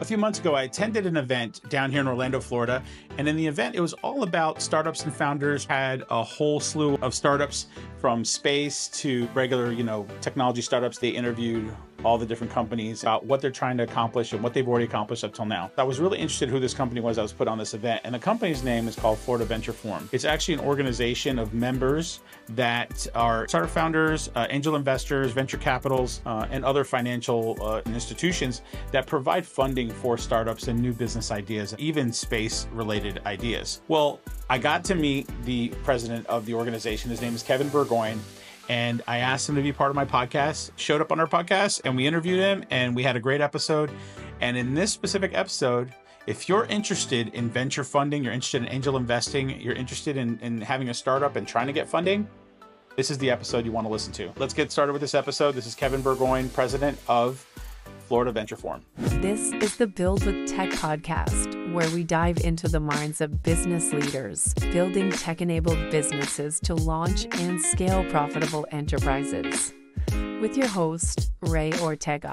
A few months ago, I attended an event down here in Orlando, Florida. And in the event, it was all about startups and founders, had a whole slew of startups from space to regular, you know, technology startups. They interviewed all the different companies about what they're trying to accomplish and what they've already accomplished up till now. I was really interested who this company was I was put on this event, and the company's name is called Florida Venture Forum. It's actually an organization of members that are startup founders, uh, angel investors, venture capitals, uh, and other financial uh, institutions that provide funding for startups and new business ideas, even space related ideas. Well, I got to meet the president of the organization. His name is Kevin Burgoyne and I asked him to be part of my podcast. Showed up on our podcast and we interviewed him and we had a great episode. And in this specific episode, if you're interested in venture funding, you're interested in angel investing, you're interested in, in having a startup and trying to get funding, this is the episode you want to listen to. Let's get started with this episode. This is Kevin Burgoyne, president of Florida Venture Forum. This is the Build with Tech podcast where we dive into the minds of business leaders building tech enabled businesses to launch and scale profitable enterprises. With your host, Rey Ortega.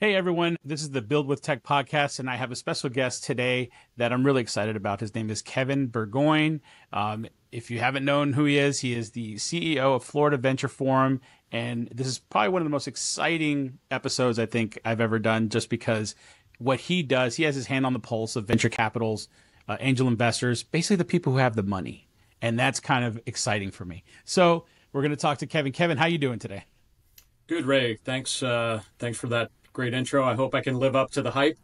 Hey everyone, this is the Build with Tech podcast, and I have a special guest today that I'm really excited about. His name is Kevin Burgoyne. Um, if you haven't known who he is, he is the CEO of Florida Venture Forum, and this is probably one of the most exciting episodes I think I've ever done, just because what he does, he has his hand on the pulse of venture capitals, uh, angel investors, basically the people who have the money. And that's kind of exciting for me. So we're going to talk to Kevin. Kevin, how you doing today? Good, Rey. Thanks. Uh, thanks for that great intro. I hope I can live up to the hype.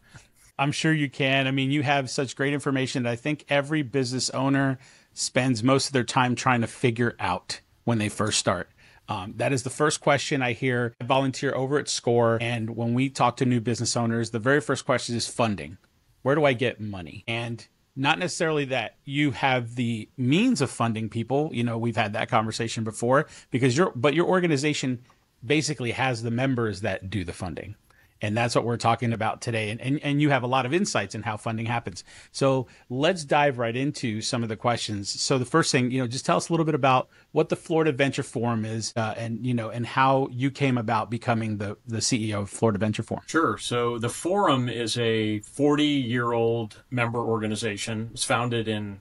I'm sure you can. I mean, you have such great information that I think every business owner spends most of their time trying to figure out when they first start. Um, that is the first question I hear. I volunteer over at SCORE. And when we talk to new business owners, the very first question is funding. Where do I get money? And not necessarily that you have the means of funding people. You know, we've had that conversation before because your, but your organization basically has the members that do the funding. And that's what we're talking about today. And, and, and you have a lot of insights in how funding happens. So let's dive right into some of the questions. So the first thing, you know, just tell us a little bit about what the Florida Venture Forum is uh, and, you know, and how you came about becoming the, the CEO of Florida Venture Forum. Sure. So the forum is a 40 year old member organization. It's founded in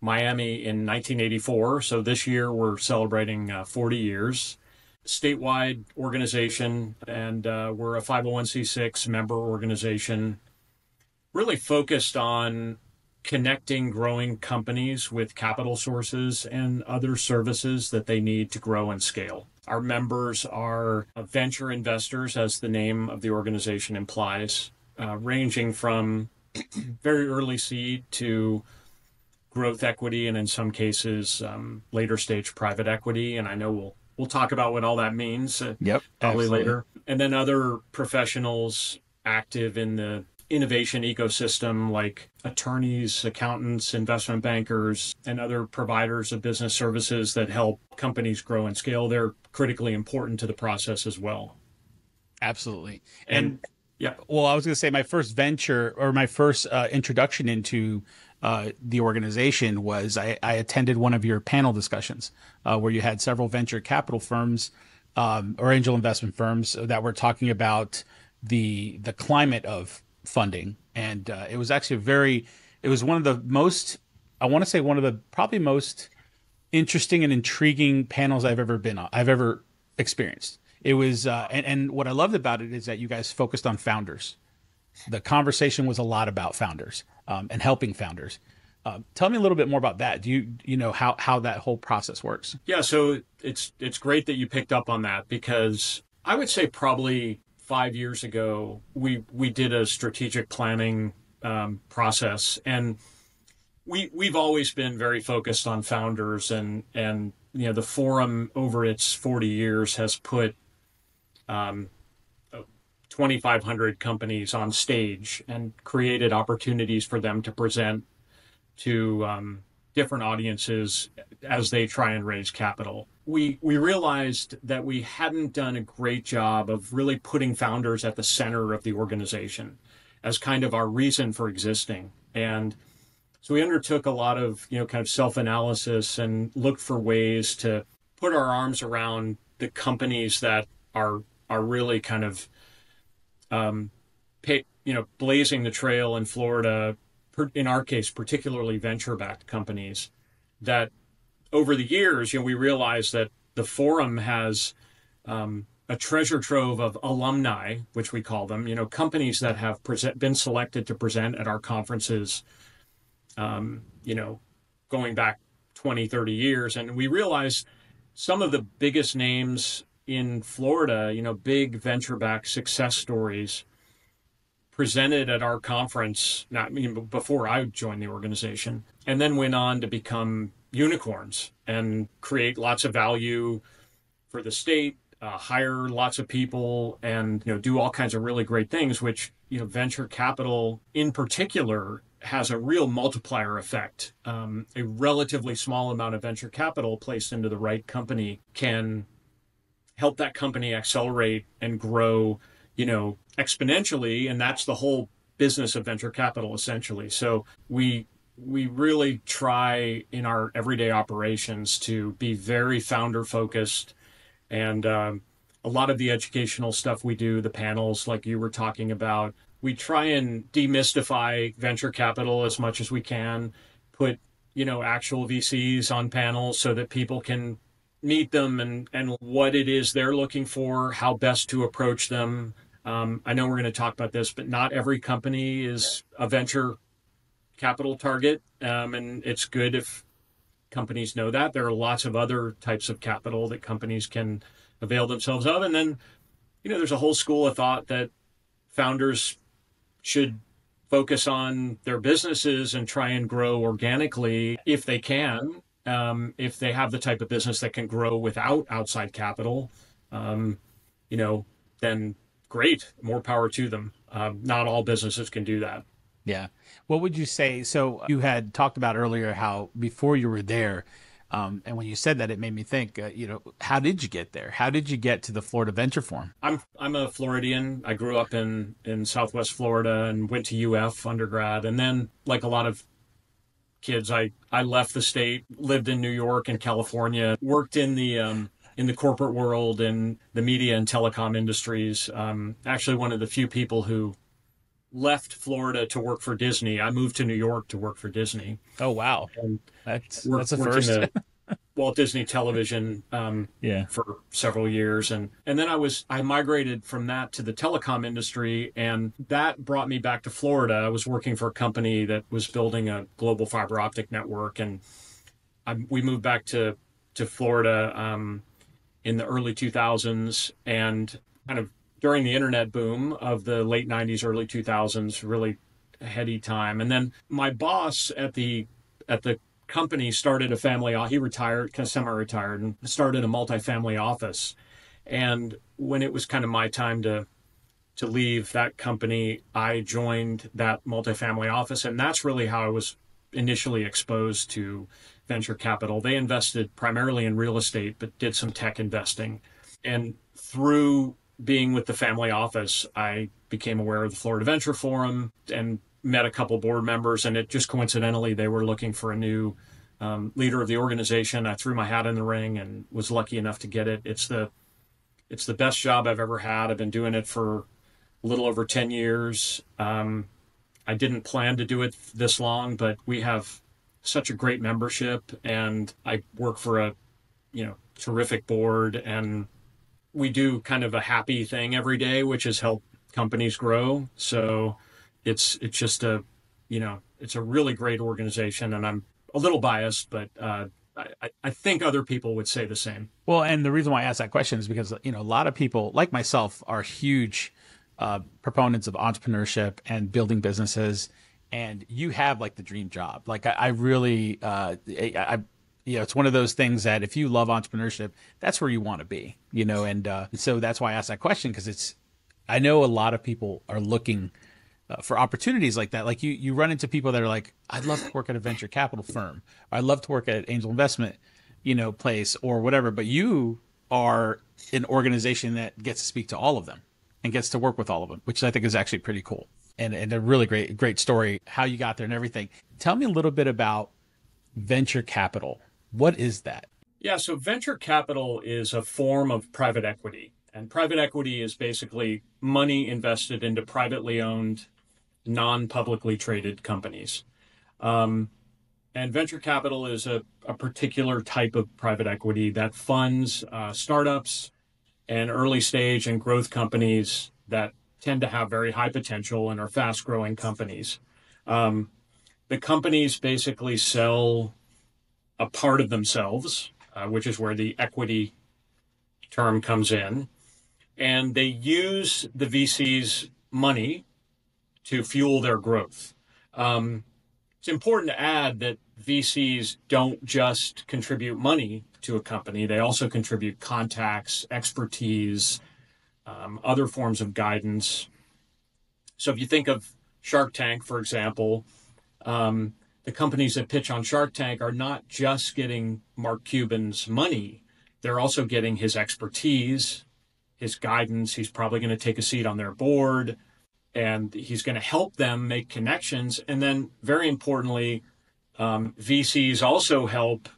Miami in 1984. So this year we're celebrating uh, 40 years statewide organization, and uh, we're a 501c6 member organization, really focused on connecting growing companies with capital sources and other services that they need to grow and scale. Our members are venture investors, as the name of the organization implies, uh, ranging from very early seed to growth equity and in some cases um, later stage private equity and i know we'll we'll talk about what all that means. Uh, yep, probably absolutely. later. And then other professionals active in the innovation ecosystem like attorneys, accountants, investment bankers, and other providers of business services that help companies grow and scale. They're critically important to the process as well. Absolutely. And, and yeah, well, I was going to say my first venture or my first uh, introduction into uh, the organization was I, I, attended one of your panel discussions uh, where you had several venture capital firms um, or angel investment firms that were talking about the the climate of funding, and uh, it was actually very it was one of the most I want to say one of the probably most interesting and intriguing panels I've ever been on I've ever experienced. It was uh, and and what I loved about it is that you guys focused on founders. The conversation was a lot about founders um, and helping founders. Uh, tell me a little bit more about that. Do you you know how how that whole process works? Yeah, so it's it's great that you picked up on that because I would say probably five years ago we we did a strategic planning um, process and we we've always been very focused on founders and and you know the forum over its 40 years has put um, 2,500 companies on stage and created opportunities for them to present to um, different audiences as they try and raise capital. We, we realized that we hadn't done a great job of really putting founders at the center of the organization as kind of our reason for existing. And so we undertook a lot of, you know, kind of self analysis and looked for ways to put our arms around the companies that are, are really kind of um, pay, you know, blazing the trail in Florida, in our case, particularly venture-backed companies, that over the years, you know, we realized that the forum has um, a treasure trove of alumni, which we call them, you know, companies that have present, been selected to present at our conferences, um, you know, going back 20, 30 years. And we realized some of the biggest names in Florida, you know, big venture back success stories presented at our conference, not I mean, before I joined the organization, and then went on to become unicorns and create lots of value for the state, uh, hire lots of people and you know do all kinds of really great things which you know venture capital in particular has a real multiplier effect. Um, a relatively small amount of venture capital placed into the right company can help that company accelerate and grow you know exponentially and that's the whole business of venture capital essentially. So we we really try in our everyday operations to be very founder focused and um, a lot of the educational stuff we do, the panels like you were talking about, we try and demystify venture capital as much as we can, put, you know, actual VCs on panels so that people can meet them and, and what it is they're looking for, how best to approach them. Um, I know we're going to talk about this, but not every company is a venture capital target. Um, and it's good if companies know that. There are lots of other types of capital that companies can avail themselves of. And then, you know, there's a whole school of thought that founders should focus on their businesses and try and grow organically if they can. Um, if they have the type of business that can grow without outside capital, um, you know, then great, more power to them. Um, not all businesses can do that. Yeah. What would you say? So you had talked about earlier how before you were there, um, and when you said that, it made me think. Uh, you know, how did you get there? How did you get to the Florida Venture Forum? I'm I'm a Floridian. I grew up in in Southwest Florida and went to UF undergrad, and then like a lot of kids, I I left the state, lived in New York and California, worked in the um, in the corporate world in the media and telecom industries. Um, actually, one of the few people who left Florida to work for Disney. I moved to New York to work for Disney. Oh wow, and that's that's a first. Walt Disney Television, um, yeah, for several years, and and then I was I migrated from that to the telecom industry, and that brought me back to Florida. I was working for a company that was building a global fiber optic network, and I, we moved back to to Florida um, in the early 2000s, and kind of during the internet boom of the late 90s early 2000s really heady time. And then my boss at the at the company started a family he retired kind of semi-retired and started a multifamily office. And when it was kind of my time to to leave that company i joined that multifamily office and that's really how i was initially exposed to venture capital. They invested primarily in real estate but did some tech investing. And through being with the family office, I became aware of the Florida Venture Forum and met a couple board members. And it just coincidentally, they were looking for a new um, leader of the organization. I threw my hat in the ring and was lucky enough to get it. It's the it's the best job I've ever had. I've been doing it for a little over ten years. Um, I didn't plan to do it this long, but we have such a great membership, and I work for a you know terrific board and we do kind of a happy thing every day, which is help companies grow. So it's it's just a you know it's a really great organization, and I'm a little biased, but uh, I, I think other people would say the same. Well, and the reason why I ask that question is because you know a lot of people like myself are huge uh, proponents of entrepreneurship and building businesses, and you have like the dream job. Like I, I really, uh, I, I you know, it's one of those things that if you love entrepreneurship, that's where you want to be, you know, and uh, so that's why I asked that question because it's, I know a lot of people are looking uh, for opportunities like that. Like you, you run into people that are like, I'd love to work at a venture capital firm, I'd love to work at an angel investment, you know, place or whatever. But you are an organization that gets to speak to all of them and gets to work with all of them, which I think is actually pretty cool and, and a really great, great story, how you got there and everything. Tell me a little bit about venture capital what is that? Yeah, so venture capital is a form of private equity. And private equity is basically money invested into privately owned, non publicly traded companies. Um, and venture capital is a, a, particular type of private equity that funds uh, startups and early stage and growth companies that tend to have very high potential and are fast growing companies. Um, the companies basically sell a part of themselves, uh, which is where the equity term comes in. And they use the VC's money to fuel their growth. Um, it's important to add that VCs don't just contribute money to a company, they also contribute contacts, expertise, um, other forms of guidance. So if you think of Shark Tank, for example, um, the companies that pitch on Shark Tank are not just getting Mark Cuban's money, they're also getting his expertise, his guidance. He's probably going to take a seat on their board and he's going to help them make connections. And then, very importantly, um, VCs also help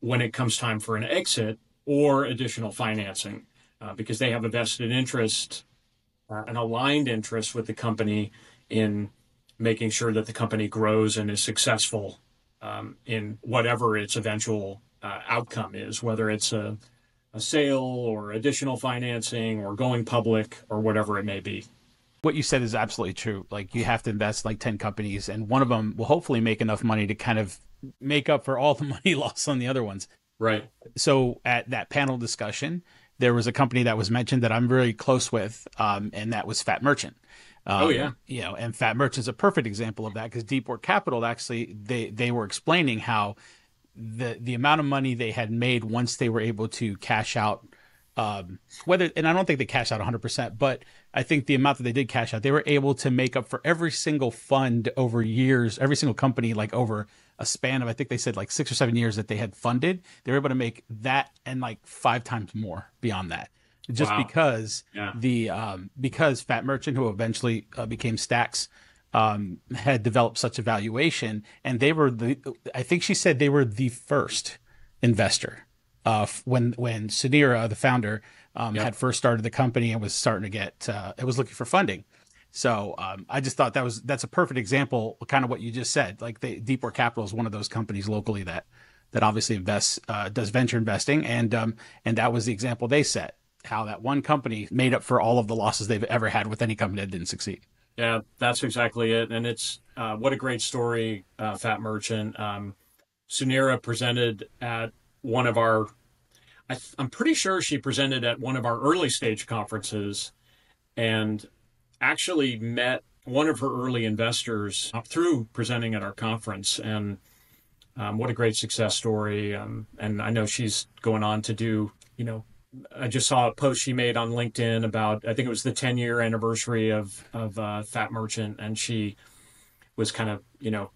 when it comes time for an exit or additional financing uh, because they have a vested interest, uh, an aligned interest with the company in making sure that the company grows and is successful um, in whatever its eventual uh, outcome is, whether it's a, a sale or additional financing or going public or whatever it may be. What you said is absolutely true. Like you have to invest like 10 companies and one of them will hopefully make enough money to kind of make up for all the money lost on the other ones. Right. So at that panel discussion, there was a company that was mentioned that I'm very close with, um, and that was Fattmerchant. Um, oh yeah, you know, and Fattmerchant's a perfect example of that because Deepwork Capital actually they they were explaining how the the amount of money they had made once they were able to cash out um, whether and I don't think they cashed out 100%, but I think the amount that they did cash out, they were able to make up for every single fund over years, every single company like over a span of I think they said like 6 or 7 years that they had funded, they were able to make that and like 5 times more beyond that. Just wow. because yeah. the um, because Fattmerchant who eventually uh, became Stax um, had developed such a valuation, and they were the. I think she said they were the first investor uh, when when Suneera, the founder, um, yep. had first started the company and was starting to get uh, it was looking for funding. So um, I just thought that was that's a perfect example, kind of what you just said. Like the Deepwork Capital is one of those companies locally that that obviously invests uh, does venture investing, and um, and that was the example they set. How that one company made up for all of the losses they've ever had with any company that didn't succeed. Yeah, that's exactly it. And it's uh, what a great story, uh, Fattmerchant. Um, Suneera presented at one of our, I am pretty sure she presented at one of our early stage conferences and actually met one of her early investors through presenting at our conference. And um, what a great success story. Um, and I know she's going on to do, you know, I just saw a post she made on LinkedIn about I think it was the 10 year anniversary of of uh, Fattmerchant, and she was kind of you know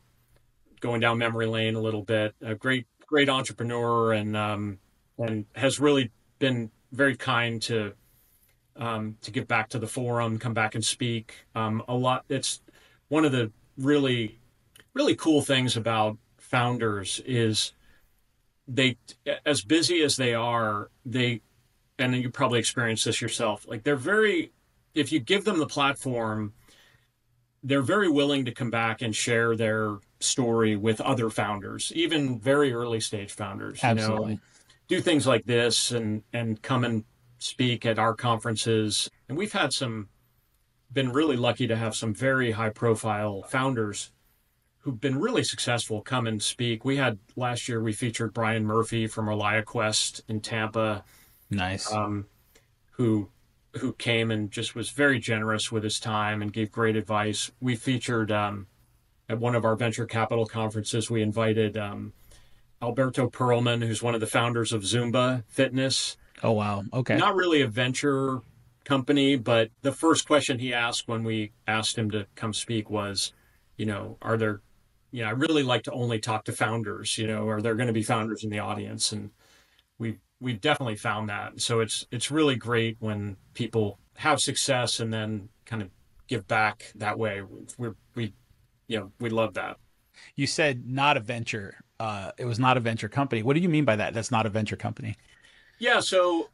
going down memory lane a little bit. A great great entrepreneur, and um, and has really been very kind to um, to give back to the forum, come back and speak. Um, a lot. It's one of the really really cool things about founders is they as busy as they are they and you probably experienced this yourself. Like they're very, if you give them the platform, they're very willing to come back and share their story with other founders, even very early stage founders. Absolutely. You know, do things like this and and come and speak at our conferences. And we've had some been really lucky to have some very high profile founders who've been really successful come and speak. We had last year we featured Brian Murphy from ReliaQuest in Tampa Nice. Um, who who came and just was very generous with his time and gave great advice. We featured um, at one of our venture capital conferences. We invited um, Alberto Perlman, who's one of the founders of Zumba Fitness. Oh wow! Okay. Not really a venture company, but the first question he asked when we asked him to come speak was, you know, are there, you know, I really like to only talk to founders. You know, are there going to be founders in the audience? And we we've definitely found that. So it's it's really great when people have success and then kind of give back that way. We're we you know, we love that. You said not a venture. Uh, it was not a venture company. What do you mean by that? That's not a venture company. Yeah, so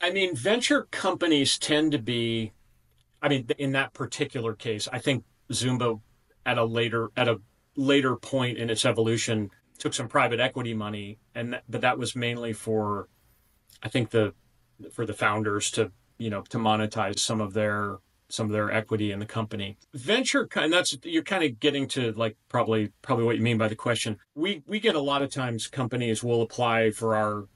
I mean, venture companies tend to be, I mean, in that particular case, I think Zumba at a later at a later point in its evolution took some private equity money, and that, but that was mainly for, I think the for the founders to you know to monetize some of their some of their equity in the company. Venture, and that's you're kind of getting to like probably probably what you mean by the question. We we get a lot of times companies will apply for our,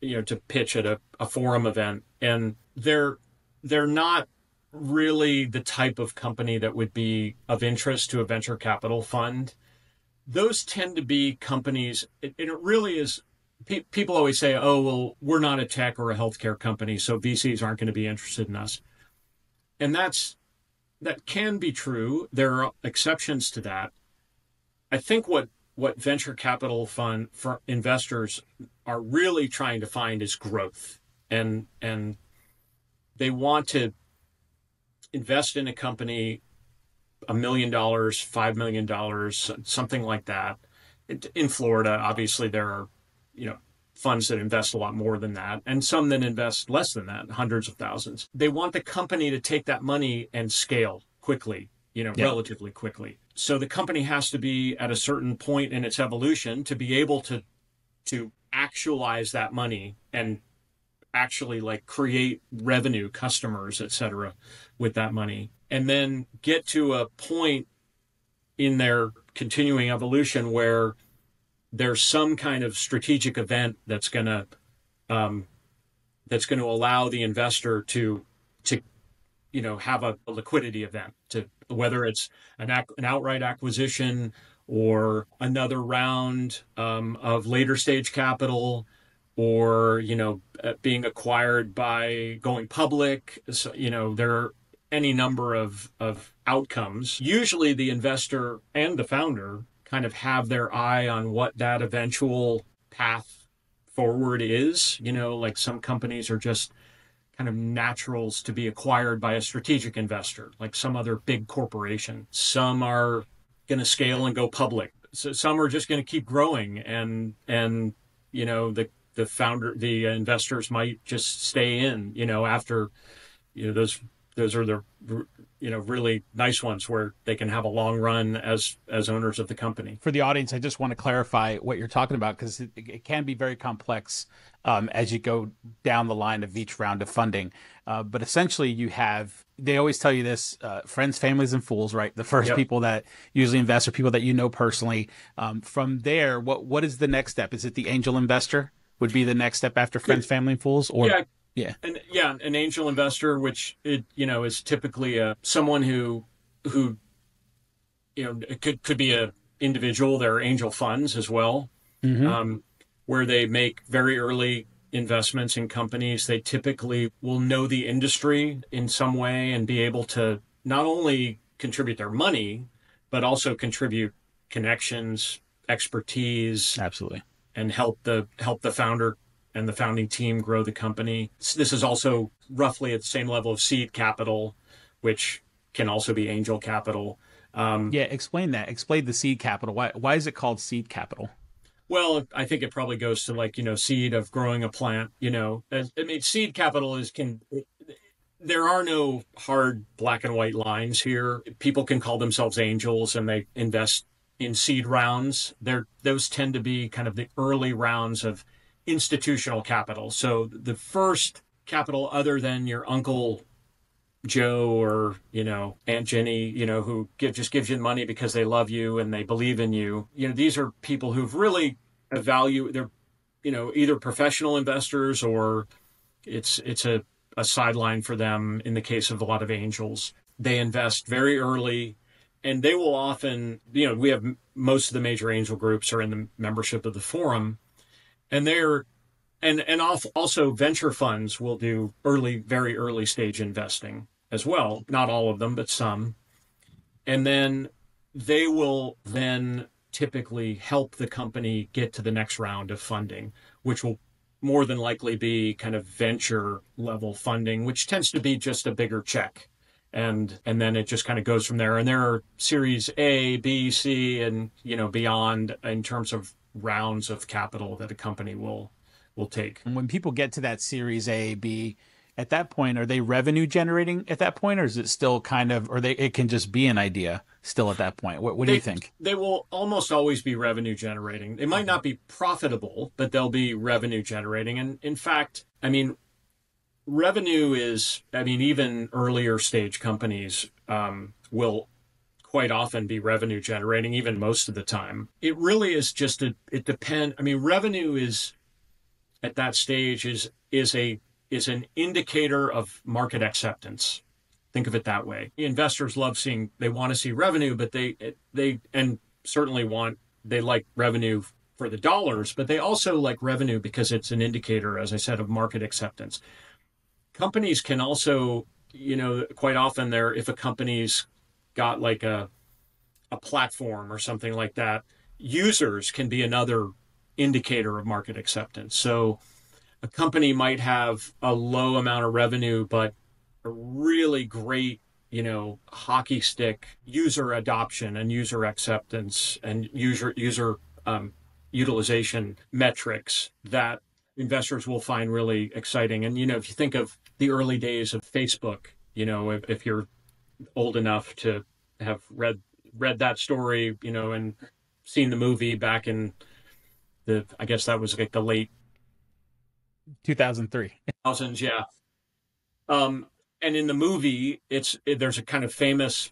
you know, to pitch at a, a forum event, and they're they're not really the type of company that would be of interest to a venture capital fund. Those tend to be companies, and it really is. People always say, "Oh, well, we're not a tech or a healthcare company, so VCs aren't going to be interested in us." And that's that can be true. There are exceptions to that. I think what what venture capital fund for investors are really trying to find is growth, and and they want to invest in a company a million dollars, five million dollars, something like that. In Florida, obviously, there are you know funds that invest a lot more than that and some that invest less than that, hundreds of thousands. They want the company to take that money and scale quickly, you know, relatively quickly. So the company has to be at a certain point in its evolution to be able to to actualize that money and actually like create revenue, customers, et cetera, with that money. And then get to a point in their continuing evolution where there's some kind of strategic event that's going to um, that's going to allow the investor to to you know have a, a liquidity event to whether it's an, ac- an outright acquisition or another round um, of later stage capital or you know uh, being acquired by going public. So, you know there are any number of of outcomes. Usually the investor and the founder kind of have their eye on what that eventual path forward is. You know, like some companies are just kind of naturals to be acquired by a strategic investor, like some other big corporation. Some are going to scale and go public. So some are just going to keep growing and and you know the the founder the investors might just stay in, you know, after you know those those are the you know really nice ones where they can have a long run as as owners of the company. For the audience i just want to clarify what you're talking about because it, it, can be very complex um, as you go down the line of each round of funding. Uh, but essentially you have they always tell you this uh, friends families and fools right? The first yep. people that usually invest are people that you know personally. Um, from there what what is the next step? Is it the angel investor would be the next step after friends family and fools or yeah yeah. And yeah, an angel investor, which it you know is typically a someone who who you know it could could be a individual. There are angel funds as well, mm-hmm. um, where they make very early investments in companies. They typically will know the industry in some way and be able to not only contribute their money, but also contribute connections, expertise, absolutely, and help the help the founder and the founding team grow the company. This is also roughly at the same level of seed capital, which can also be angel capital. Um, yeah, explain that. Explain the seed capital. Why why is it called seed capital? Well, I think it probably goes to like you know seed of growing a plant. You know, I mean, seed capital is can. There are no hard black and white lines here. People can call themselves angels and they invest in seed rounds. There, those tend to be kind of the early rounds of institutional capital. So the first capital other than your uncle Joe or, you know, Aunt Jenny, you know, who give, just gives you money because they love you and they believe in you. You know, these are people who've really evaluated, they're, you know, either professional investors or it's, it's a, a sideline for them in the case of a lot of angels. They invest very early and they will often, you know, we have most of the major angel groups are in the membership of the forum and they're and and also venture funds will do early very early stage investing as well. Not all of them but some. And then they will then typically help the company get to the next round of funding which will more than likely be kind of venture level funding which tends to be just a bigger check. And and then it just kind of goes from there. And there are series a b c and you know beyond in terms of rounds of capital that a company will will take. And when people get to that Series A, B, at that point, are they revenue generating at that point, or is it still kind of, or they it can just be an idea still at that point? What, what do you think? They will almost always be revenue generating. They might not be profitable, but they'll be revenue generating. And in fact, I mean, revenue is, I mean, even earlier stage companies um, will quite often be revenue generating, even most of the time. It really is just a, it depend. I mean, revenue is at that stage is is a is an indicator of market acceptance. Think of it that way. Investors love seeing they want to see revenue, but they they and certainly want they like revenue for the dollars, but they also like revenue because it's an indicator, as I said, of market acceptance. Companies can also, you know, quite often there if a company's got like a a platform or something like that, users can be another indicator of market acceptance. So a company might have a low amount of revenue, but a really great, you know, hockey stick user adoption and user acceptance and user user um, utilization metrics that investors will find really exciting. And you know, if you think of the early days of Facebook, you know, if, if you're old enough to have read read that story, you know, and seen the movie back in the I guess that was like the late 2003. Thousands, yeah. Um, and in the movie, it's it, there's a kind of famous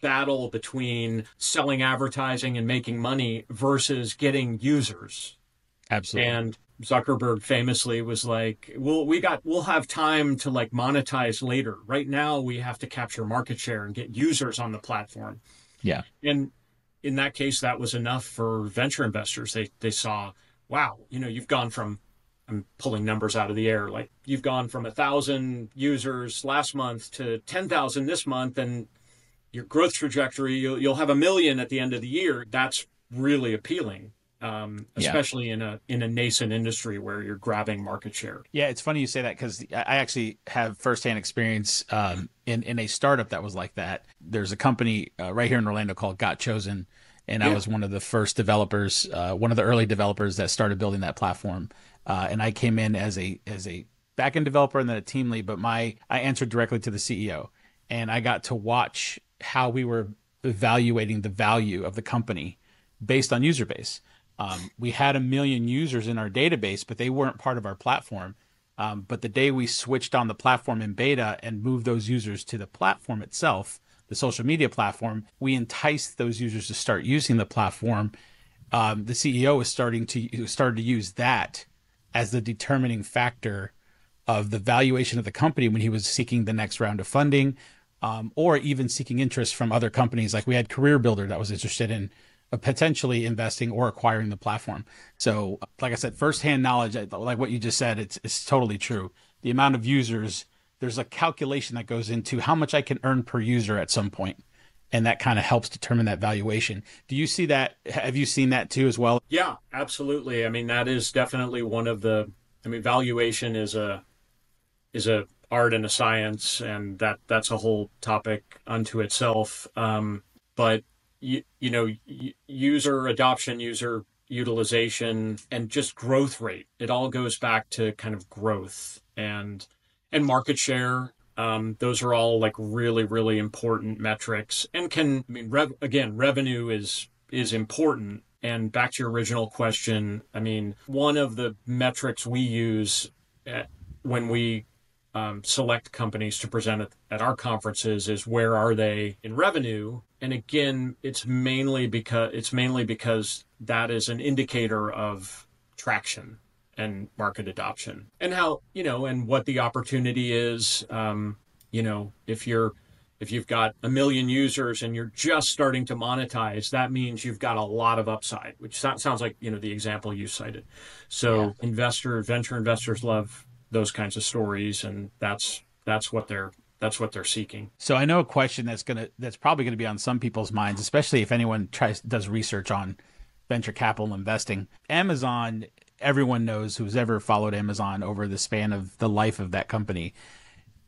battle between selling advertising and making money versus getting users. Absolutely. And Zuckerberg famously was like, "Well, we got we'll have time to like monetize later. Right now, we have to capture market share and get users on the platform." Yeah. And in that case, that was enough for venture investors. They they saw, wow, you know, you've gone from I'm pulling numbers out of the air. Like you've gone from a thousand users last month to ten thousand this month, and your growth trajectory you'll, you'll have a million at the end of the year. That's really appealing, um, especially yeah. in a in a nascent industry where you're grabbing market share. Yeah, it's funny you say that because I actually have firsthand experience um, in in a startup that was like that. There's a company uh, right here in Orlando called GotChosen, and yeah. I was one of the first developers, uh, one of the early developers that started building that platform. Uh, and I came in as a as a backend developer and then a team lead. But my I answered directly to the CEO, and I got to watch how we were evaluating the value of the company based on user base. Um, we had a million users in our database, but they weren't part of our platform. Um, but the day we switched on the platform in beta and moved those users to the platform itself, the social media platform, we enticed those users to start using the platform. Um, the CEO was starting to started to use that as the determining factor of the valuation of the company when he was seeking the next round of funding um, or even seeking interest from other companies. Like we had CareerBuilder that was interested in potentially investing or acquiring the platform. So, like I said, firsthand knowledge, like what you just said, it's, it's totally true. The amount of users, there's a calculation that goes into how much I can earn per user at some point and that kind of helps determine that valuation. Do you see that? Have you seen that too as well? Yeah, absolutely. I mean, that is definitely one of the. I mean, valuation is a is a art and a science, and that that's a whole topic unto itself. Um, but you, you know, user adoption, user utilization, and just growth rate. It all goes back to kind of growth and and market share um, those are all like really, really important metrics and can, I mean, rev, again, revenue is, is important. And back to your original question, I mean, one of the metrics we use at, when we um, select companies to present at, at our conferences is where are they in revenue? And again, it's mainly because it's mainly because that is an indicator of traction and market adoption and how you know and what the opportunity is um, you know if you're if you've got a million users and you're just starting to monetize that means you've got a lot of upside which sounds like you know the example you cited so yeah. investor venture investors love those kinds of stories and that's that's what they're that's what they're seeking. So I know a question that's gonna that's probably gonna be on some people's minds, especially if anyone tries does research on venture capital investing. Amazon everyone knows who's ever followed Amazon over the span of the life of that company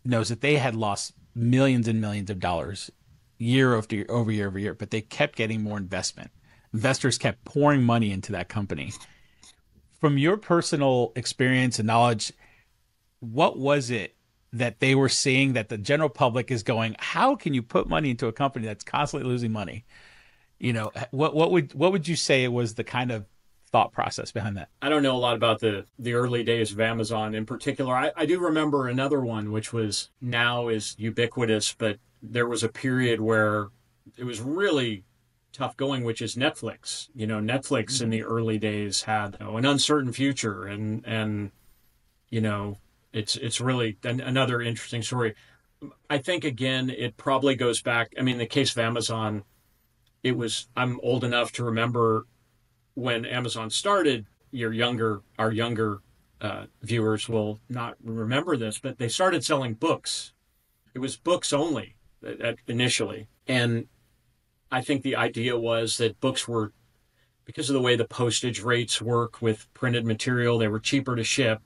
knows that they had lost millions and millions of dollars year over year over year over year, but they kept getting more investment. Investors kept pouring money into that company. from your personal experience and knowledge, what was it that they were seeing that the general public is going, how can you put money into a company that's constantly losing money? You know, what what would what would you say was the kind of thought process behind that? I don't know a lot about the the early days of Amazon in particular. I, I do remember another one which was now is ubiquitous, but there was a period where it was really tough going, which is Netflix. You know, Netflix in mm-hmm. the early days had you know, an uncertain future, and and you know, it's it's really an, another interesting story. I think again, it probably goes back. I mean, the case of Amazon, it was. I'm old enough to remember when Amazon started. Your younger, our younger uh, viewers will not remember this, but they started selling books. It was books only uh, initially, and I think the idea was that books were, because of the way the postage rates work with printed material, they were cheaper to ship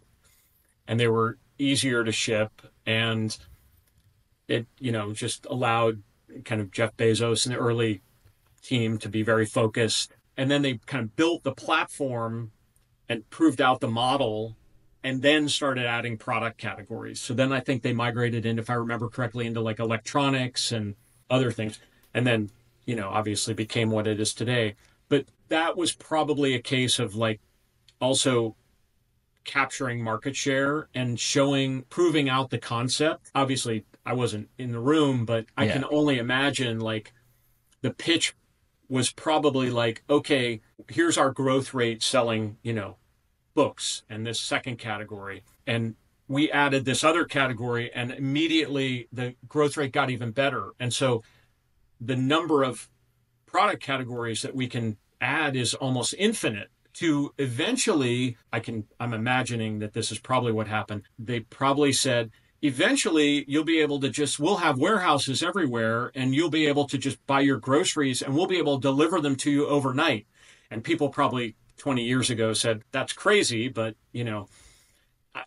and they were easier to ship. And it, you know, just allowed kind of Jeff Bezos and the early team to be very focused. And then they kind of built the platform and proved out the model and then started adding product categories. So then I think they migrated in, if I remember correctly, into like electronics and other things. And then you know, obviously became what it is today. But that was probably a case of like also capturing market share and showing, proving out the concept. Obviously, I wasn't in the room, but I yeah. can only imagine like the pitch was probably like, okay, here's our growth rate selling, you know, books and this second category. And we added this other category and immediately the growth rate got even better. And so the number of product categories that we can add is almost infinite to eventually i can i'm imagining that this is probably what happened. They probably said eventually you'll be able to just we'll have warehouses everywhere and you'll be able to just buy your groceries and we'll be able to deliver them to you overnight. And people probably 20 years ago said that's crazy but you know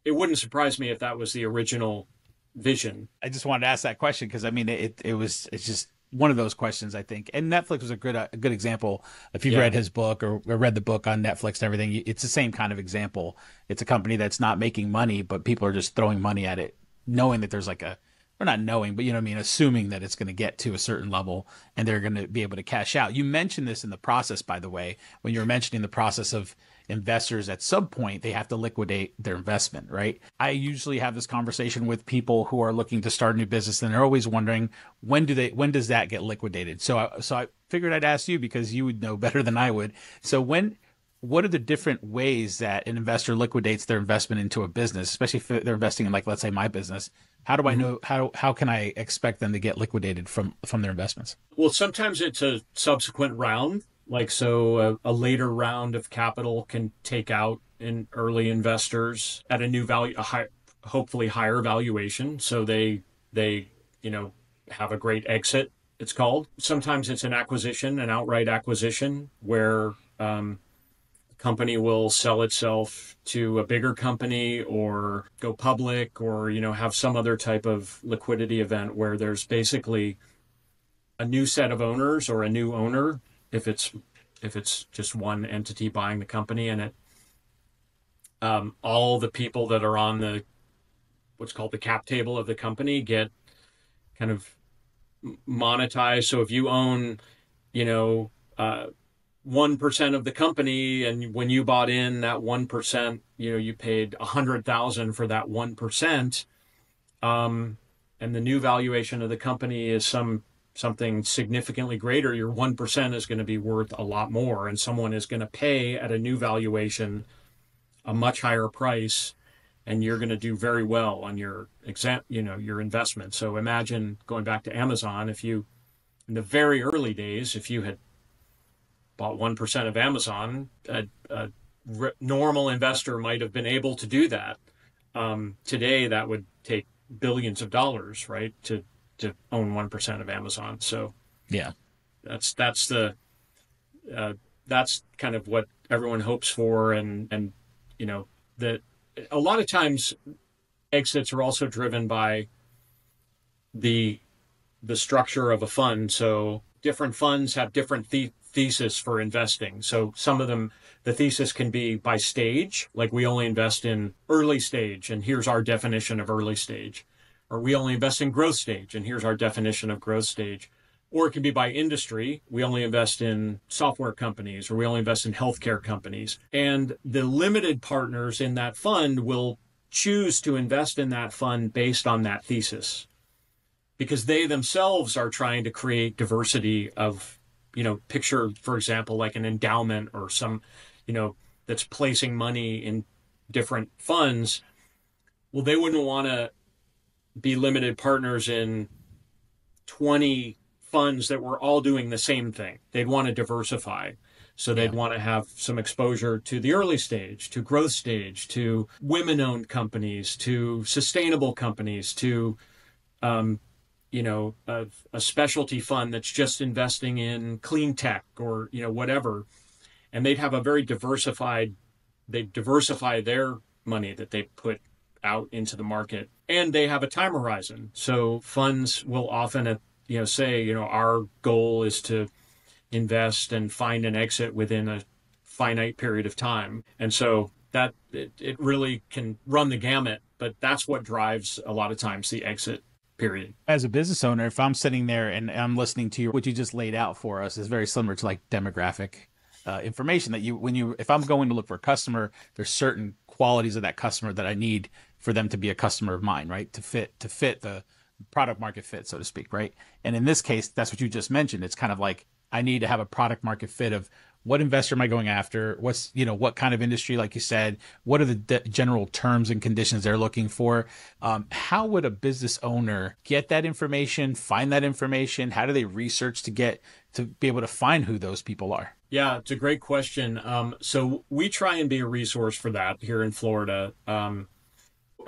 it wouldn't surprise me if that was the original vision. I just wanted to ask that question because i mean it, it was it's just one of those questions, I think. And Netflix was a good uh, a good example. If you've yeah. read his book or, or, read the book on Netflix and everything, it's the same kind of example. It's a company that's not making money, but people are just throwing money at it, knowing that there's like a or not knowing, but you know what I mean, assuming that it's going to get to a certain level and they're going to be able to cash out. You mentioned this in the process, by the way, when you were mentioning the process of investors at some point they have to liquidate their investment, right? I usually have this conversation with people who are looking to start a new business and they're always wondering when do they when does that get liquidated? So I, so I figured I'd ask you because you would know better than I would. So when what are the different ways that an investor liquidates their investment into a business, especially if they're investing in like let's say my business? How do I mm-hmm. know how how can I expect them to get liquidated from from their investments? Well, sometimes it's a subsequent round like so, a, a later round of capital can take out in early investors at a new value, a high, hopefully higher valuation. So they they you know have a great exit. It's called. Sometimes it's an acquisition, an outright acquisition, where um, company will sell itself to a bigger company or go public or you know have some other type of liquidity event where there's basically a new set of owners or a new owner if it's if it's just one entity buying the company and it. Um, all the people that are on the what's called the cap table of the company get kind of monetized. So if you own you know uh, one uh, of the company and when you bought in that one percent you know you paid a hundred thousand for that one percent um, and the new valuation of the company is some something significantly greater, your 1% is going to be worth a lot more. And someone is going to pay at a new valuation a much higher price and you're going to do very well on your exam, you know, your investment. So imagine going back to Amazon, if you, in the very early days, if you had bought 1% of Amazon, a, a re- normal investor might have been able to do that. Um, today, that would take billions of dollars, right, to to own one percent of Amazon. So yeah, that's that's the uh, that's kind of what everyone hopes for, and and you know that a lot of times exits are also driven by the the structure of a fund. So different funds have different the- thesis for investing. So some of them, the thesis can be by stage, like we only invest in early stage, and here's our definition of early stage. Or we only invest in growth stage, and here's our definition of growth stage. Or it can be by industry. We only invest in software companies, or we only invest in healthcare companies. And the limited partners in that fund will choose to invest in that fund based on that thesis because they themselves are trying to create diversity of you know, picture, for example, like an endowment or some, you know, that's placing money in different funds. Well, they wouldn't want to be limited partners in 20 funds that were all doing the same thing. They'd want to diversify. So they'd yeah. want to have some exposure to the early stage, to growth stage, to women owned companies, to sustainable companies, to um, you know a, a, specialty fund that's just investing in clean tech or you know whatever and they'd have a very diversified they diversify their money that they put out into the market and they have a time horizon so funds will often uh, you know say you know our goal is to invest and find an exit within a finite period of time and so that it, it really can run the gamut but that's what drives a lot of times the exit period. As a business owner, if I'm sitting there and I'm listening to you, what you just laid out for us is very similar to like demographic uh, information that you, when you, if I'm going to look for a customer, there's certain qualities of that customer that I need for them to be a customer of mine, right? To fit, to fit the product market fit, so to speak, right? And in this case, that's what you just mentioned. It's kind of like I need to have a product market fit of what investor am I going after? What's, you know, what kind of industry, like you said, what are the de- general terms and conditions they're looking for? Um, how would a business owner get that information, find that information? How do they research to get to be able to find who those people are? Yeah, it's a great question. Um, so we try and be a resource for that here in Florida. Um,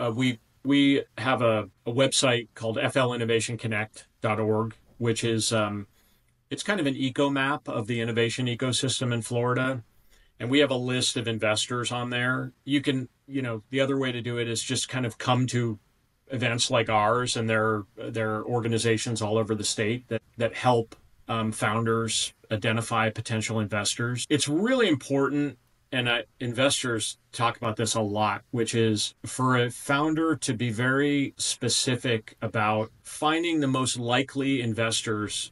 uh, we we have a, a website called flinnovationconnect.org, which is um, it's kind of an eco map of the innovation ecosystem in Florida. And we have a list of investors on there. You can, you know, the other way to do it is just kind of come to events like ours, and there there are organizations all over the state that that help um, founders identify potential investors. It's really important, and uh, investors talk about this a lot, which is for a founder to be very specific about finding the most likely investors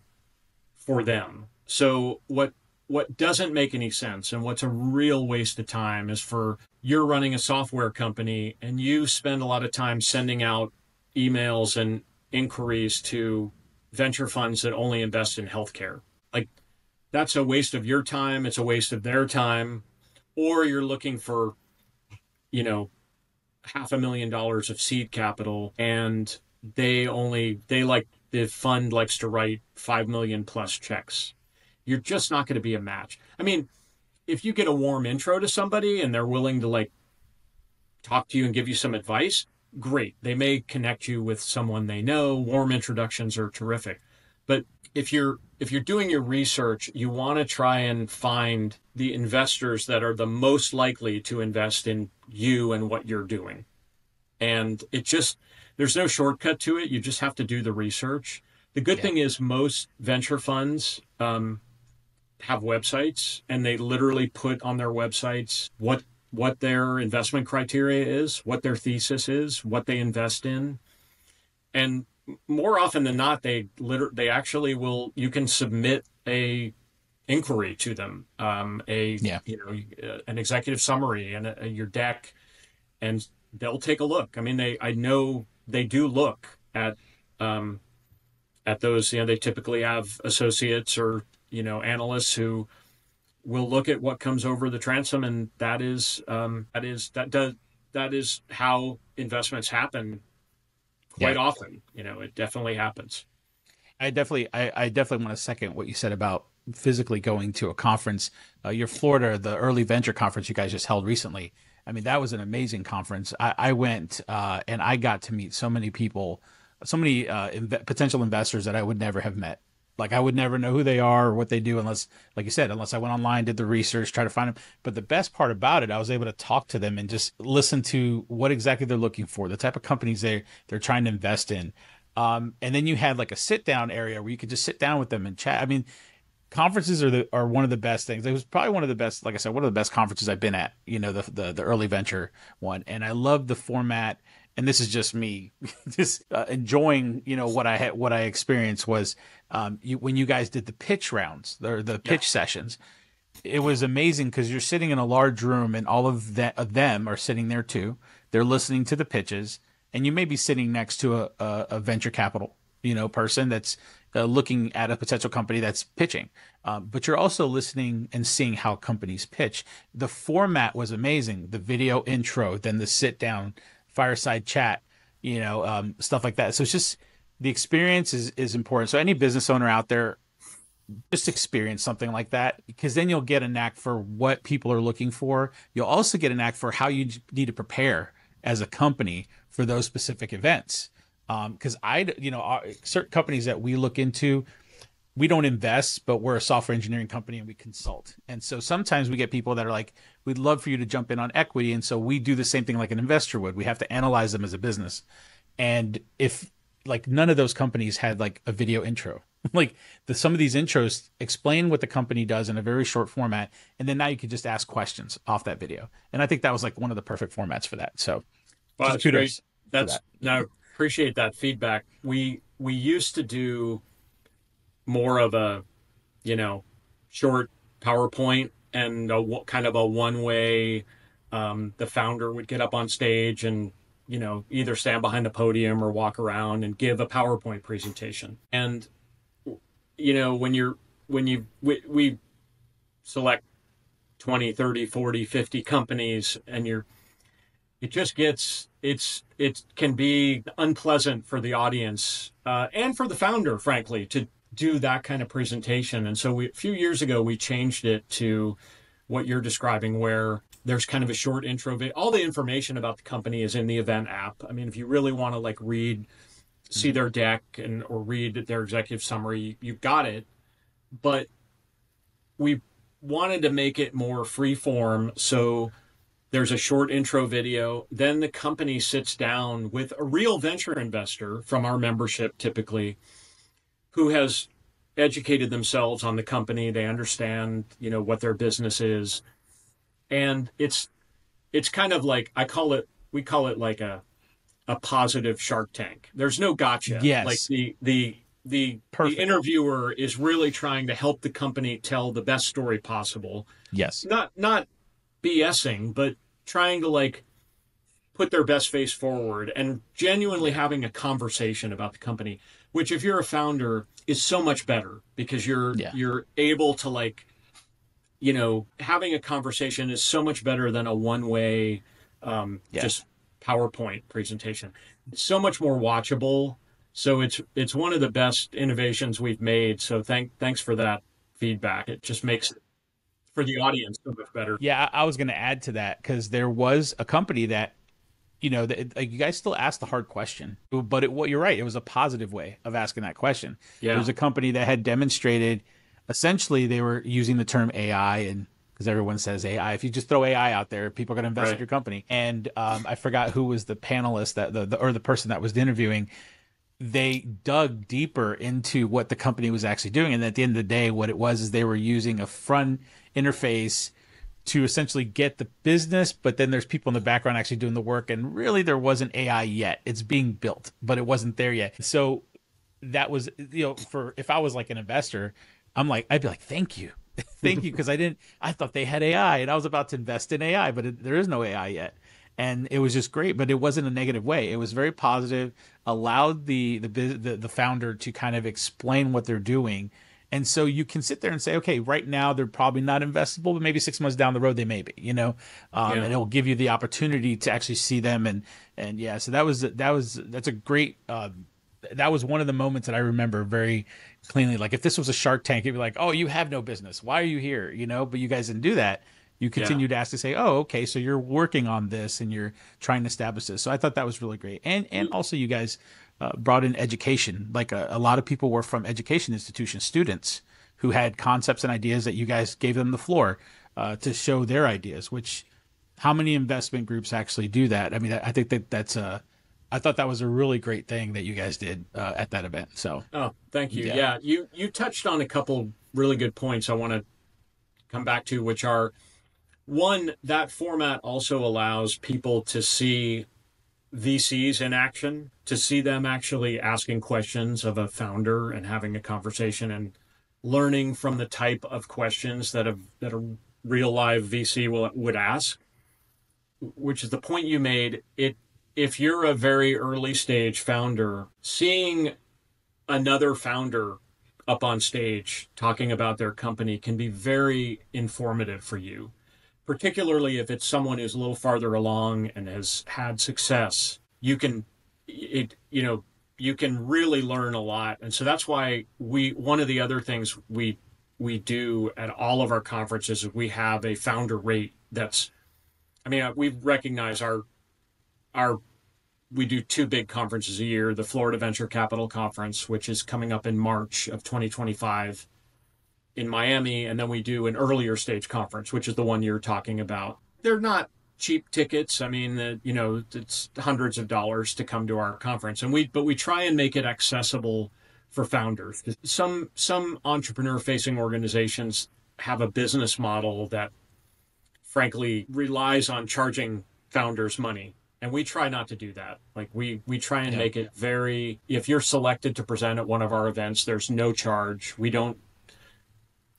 for them. So what what doesn't make any sense and what's a real waste of time is for you're running a software company and you spend a lot of time sending out emails and inquiries to venture funds that only invest in healthcare. Like that's a waste of your time, it's a waste of their time, or you're looking for you know half a million dollars of seed capital and they only they like the fund likes to write 5 million plus checks. You're just not going to be a match. I mean, if you get a warm intro to somebody and they're willing to like talk to you and give you some advice, great. They may connect you with someone they know. Warm introductions are terrific. But if you're if you're doing your research, you want to try and find the investors that are the most likely to invest in you and what you're doing. And it just there's no shortcut to it. You just have to do the research. The good yeah. thing is most venture funds um, have websites, and they literally put on their websites what what their investment criteria is, what their thesis is, what they invest in, and more often than not, they liter- they actually will. You can submit a inquiry to them, um, a yeah. you know an executive summary and a, a, your deck, and they'll take a look. I mean, they I know they do look at um, at those. You know, they typically have associates or you know analysts who will look at what comes over the transom, and that is um, that is that does that is how investments happen quite yeah. often. You know, it definitely happens. I definitely, I, I definitely want to second what you said about physically going to a conference. Uh, your Florida, the early venture conference you guys just held recently. I mean, that was an amazing conference. I, I went uh, and I got to meet so many people, so many uh, inv- potential investors that I would never have met. Like I would never know who they are or what they do unless, like you said, unless I went online, did the research, try to find them. But the best part about it, I was able to talk to them and just listen to what exactly they're looking for, the type of companies they they're trying to invest in. Um, and then you had like a sit down area where you could just sit down with them and chat. I mean, conferences are the are one of the best things. It was probably one of the best, like I said, one of the best conferences I've been at. You know, the the, the early venture one, and I love the format. And this is just me, just uh, enjoying. You know what I had, what I experienced was um, you, when you guys did the pitch rounds, the the pitch yeah. sessions. It was amazing because you're sitting in a large room, and all of, that, of them are sitting there too. They're listening to the pitches, and you may be sitting next to a, a, a venture capital you know person that's uh, looking at a potential company that's pitching um, but you're also listening and seeing how companies pitch the format was amazing the video intro then the sit down fireside chat you know um, stuff like that. So it's just the experience is is important. So any business owner out there just experience something like that because then you'll get a knack for what people are looking for. You'll also get a knack for how you need to prepare as a company for those specific events. Because um, I, you know, certain companies that we look into, we don't invest, but we're a software engineering company and we consult. And so sometimes we get people that are like, we'd love for you to jump in on equity. And so we do the same thing like an investor would. We have to analyze them as a business. And if like none of those companies had like a video intro, like the, some of these intros explain what the company does in a very short format. And then now you can just ask questions off that video. And I think that was like one of the perfect formats for that. So that's great. That's that. no, appreciate that feedback. We we used to do more of a, you know, short PowerPoint and a kind of a one way. Um, the founder would get up on stage and you know either stand behind the podium or walk around and give a PowerPoint presentation. And you know when you're when you we, we select 20 30 40 50 companies and you're it just gets it's it can be unpleasant for the audience uh, and for the founder, frankly, to do that kind of presentation. And so we, a few years ago, we changed it to what you're describing, where there's kind of a short intro. Video. All the information about the company is in the event app. I mean, if you really want to like read, see mm-hmm. their deck and or read their executive summary, you've got it. But we wanted to make it more free form so there's a short intro video. Then the company sits down with a real venture investor from our membership, typically, who has educated themselves on the company. They understand, you know, what their business is, and it's it's kind of like I call it. We call it like a a positive Shark Tank. There's no gotcha. Yes. Like the the the, the interviewer is really trying to help the company tell the best story possible. Yes. Not not BSing, but trying to like put their best face forward and genuinely having a conversation about the company, which if you're a founder is so much better because you're yeah. you're able to like you know, having a conversation is so much better than a one-way um, yeah. just PowerPoint presentation. It's so much more watchable. So it's it's one of the best innovations we've made. So thank thanks for that feedback. It just makes for the audience so much better. Yeah, I was going to add to that because there was a company that, you know, that, like, you guys still asked the hard question, but it, well, you're right. It was a positive way of asking that question. Yeah. There was a company that had demonstrated, essentially, they were using the term AI and because everyone says AI. If you just throw AI out there, people are going to invest right. in your company. And um, I forgot who was the panelist that the, the or the person that was interviewing. They dug deeper into what the company was actually doing, and at the end of the day, what it was is they were using a front interface to essentially get the business, but then there's people in the background actually doing the work. And really, there wasn't AI yet. It's being built, but it wasn't there yet. So that was, you know, for if I was like an investor, I'm like, I'd be like, thank you. thank you. Cause I didn't, I thought they had AI and I was about to invest in AI, but it, there is no AI yet. And it was just great, but it wasn't a negative way. It was very positive, allowed the, the, the, the founder to kind of explain what they're doing and so you can sit there and say, okay, right now they're probably not investable, but maybe six months down the road they may be, you know, um, yeah. and it will give you the opportunity to actually see them. And and yeah, so that was that was that's a great. Uh, that was one of the moments that I remember very cleanly. Like if this was a Shark Tank, it'd be like, oh, you have no business. Why are you here? You know, but you guys didn't do that. You continue yeah. to ask to say, oh, okay, so you're working on this and you're trying to establish this. So I thought that was really great. And and also you guys uh, brought in education. Like a, a, lot of people were from education institutions, students who had concepts and ideas that you guys gave them the floor uh, to show their ideas. Which, how many investment groups actually do that? I mean, I, I think that that's a. I thought that was a really great thing that you guys did uh, at that event. So. Oh, thank you. Yeah. yeah, you you touched on a couple really good points I want to come back to, which are one, that format also allows people to see VCs in action, to see them actually asking questions of a founder and having a conversation and learning from the type of questions that a, that a real live VC will, would ask, which is the point you made. It if you're a very early stage founder, seeing another founder up on stage talking about their company can be very informative for you, particularly if it's someone who's a little farther along and has had success. You can, it, you know, you can really learn a lot. And so that's why we, one of the other things we, we do at all of our conferences is we have a founder rate that's, I mean, uh, we recognize our, our we do two big conferences a year the Florida Venture Capital Conference, which is coming up in March of 2025 in Miami. And then we do an earlier stage conference, which is the one you're talking about. They're not cheap tickets. I mean, uh, you know, it's hundreds of dollars to come to our conference. And we, but we try and make it accessible for founders. Some, some entrepreneur facing organizations have a business model that frankly relies on charging founders money and we try not to do that like we we try and yeah. make it very if you're selected to present at one of our events there's no charge we don't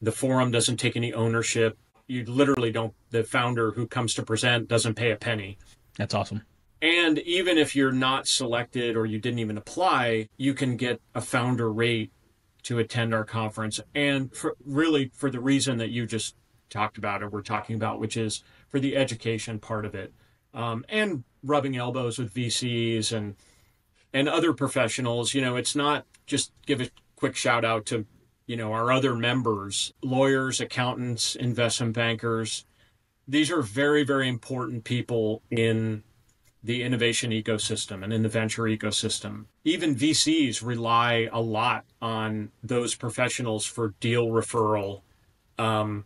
the forum doesn't take any ownership. You literally don't the founder who comes to present doesn't pay a penny. That's awesome. And even if you're not selected or you didn't even apply you can get a founder rate to attend our conference. And for, really for the reason that you just talked about or we're talking about which is for the education part of it. Um, and rubbing elbows with VCs and and other professionals. You know, it's not just give a quick shout out to you know our other members, lawyers, accountants, investment bankers. These are very very important people in the innovation ecosystem and in the venture ecosystem. Even VCs rely a lot on those professionals for deal referral um,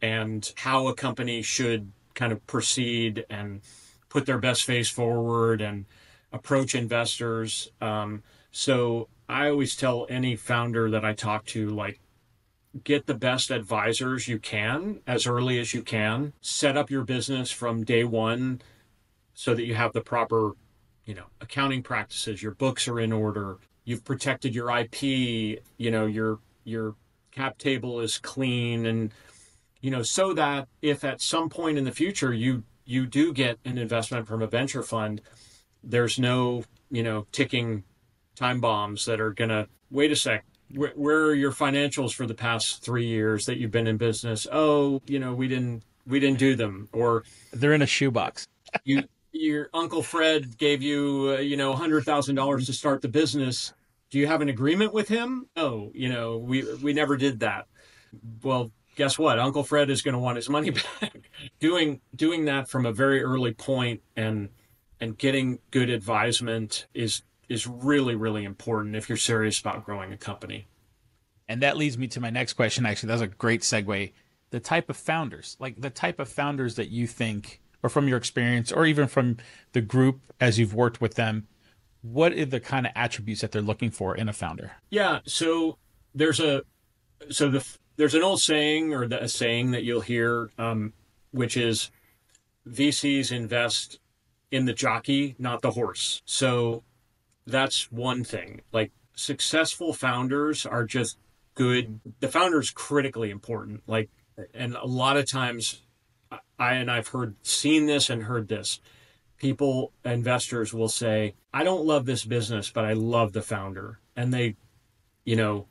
and how a company should kind of proceed and put their best face forward and approach investors. Um, so I always tell any founder that I talk to, like, get the best advisors you can as early as you can. Set up your business from day one so that you have the proper, you know, accounting practices. Your books are in order. You've protected your IP. You know, your your cap table is clean and you know, so that if at some point in the future you you do get an investment from a venture fund, there's no you know ticking time bombs that are gonna wait a sec. Where, where are your financials for the past three years that you've been in business? Oh, you know, we didn't we didn't do them, or they're in a shoebox. you your uncle Fred gave you uh, you know hundred thousand dollars to start the business. Do you have an agreement with him? Oh, you know, we we never did that. Well, guess what? Uncle Fred is going to want his money back. doing doing that from a very early point and and getting good advisement is is really really important if you're serious about growing a company. And that leads me to my next question. Actually, that's a great segue. The type of founders, like the type of founders that you think, or from your experience, or even from the group as you've worked with them, what are the kind of attributes that they're looking for in a founder? Yeah. So there's a so the there's an old saying or the, a saying that you'll hear, um, which is VCs invest in the jockey, not the horse. So that's one thing. Like successful founders are just good. The founder is critically important. Like, and a lot of times, I and I've heard seen this and heard this. People, investors will say, "I don't love this business, but I love the founder," and they, you know,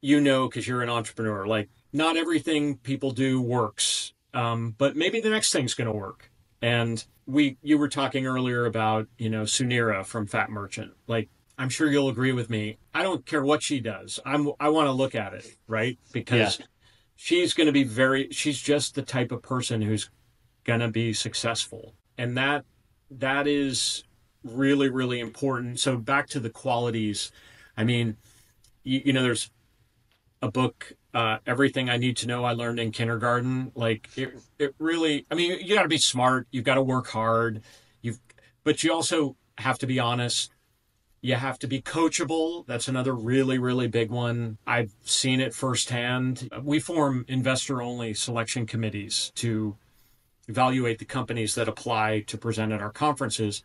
you know because you're an entrepreneur like not everything people do works um, but maybe the next thing's going to work and we you were talking earlier about you know Suneera from Fattmerchant. Like i'm sure you'll agree with me. I don't care what she does. I'm i want to look at it right? Because yeah. she's going to be very she's just the type of person who's going to be successful. And that that is really really important. So back to the qualities. I mean you, you know there's a book uh, everything i need to know i learned in kindergarten like it, it really i mean you got to be smart you've got to work hard you've but you also have to be honest You have to be coachable. That's another really, really big one. I've seen it firsthand. We form investor only selection committees to evaluate the companies that apply to present at our conferences.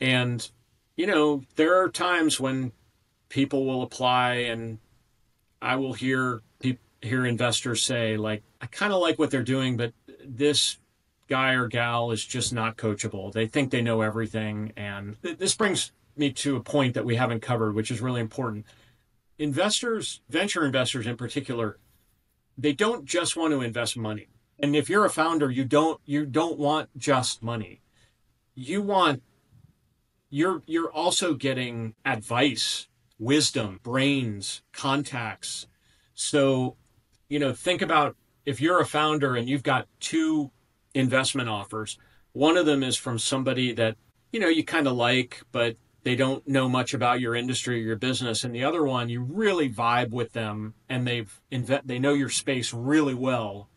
And, you know, there are times when people will apply and I will hear hear investors say like I kind of like what they're doing but this guy or gal is just not coachable. They think they know everything and th- this brings me to a point that we haven't covered which is really important. Investors, venture investors in particular, they don't just want to invest money. And if you're a founder, you don't you don't want just money. You want you're you're also getting advice, wisdom, brains, contacts. So, you know, think about if you're a founder and you've got two investment offers, one of them is from somebody that, you know, you kind of like, but they don't know much about your industry or your business and the other one you really vibe with them and they've inve- they know your space really well.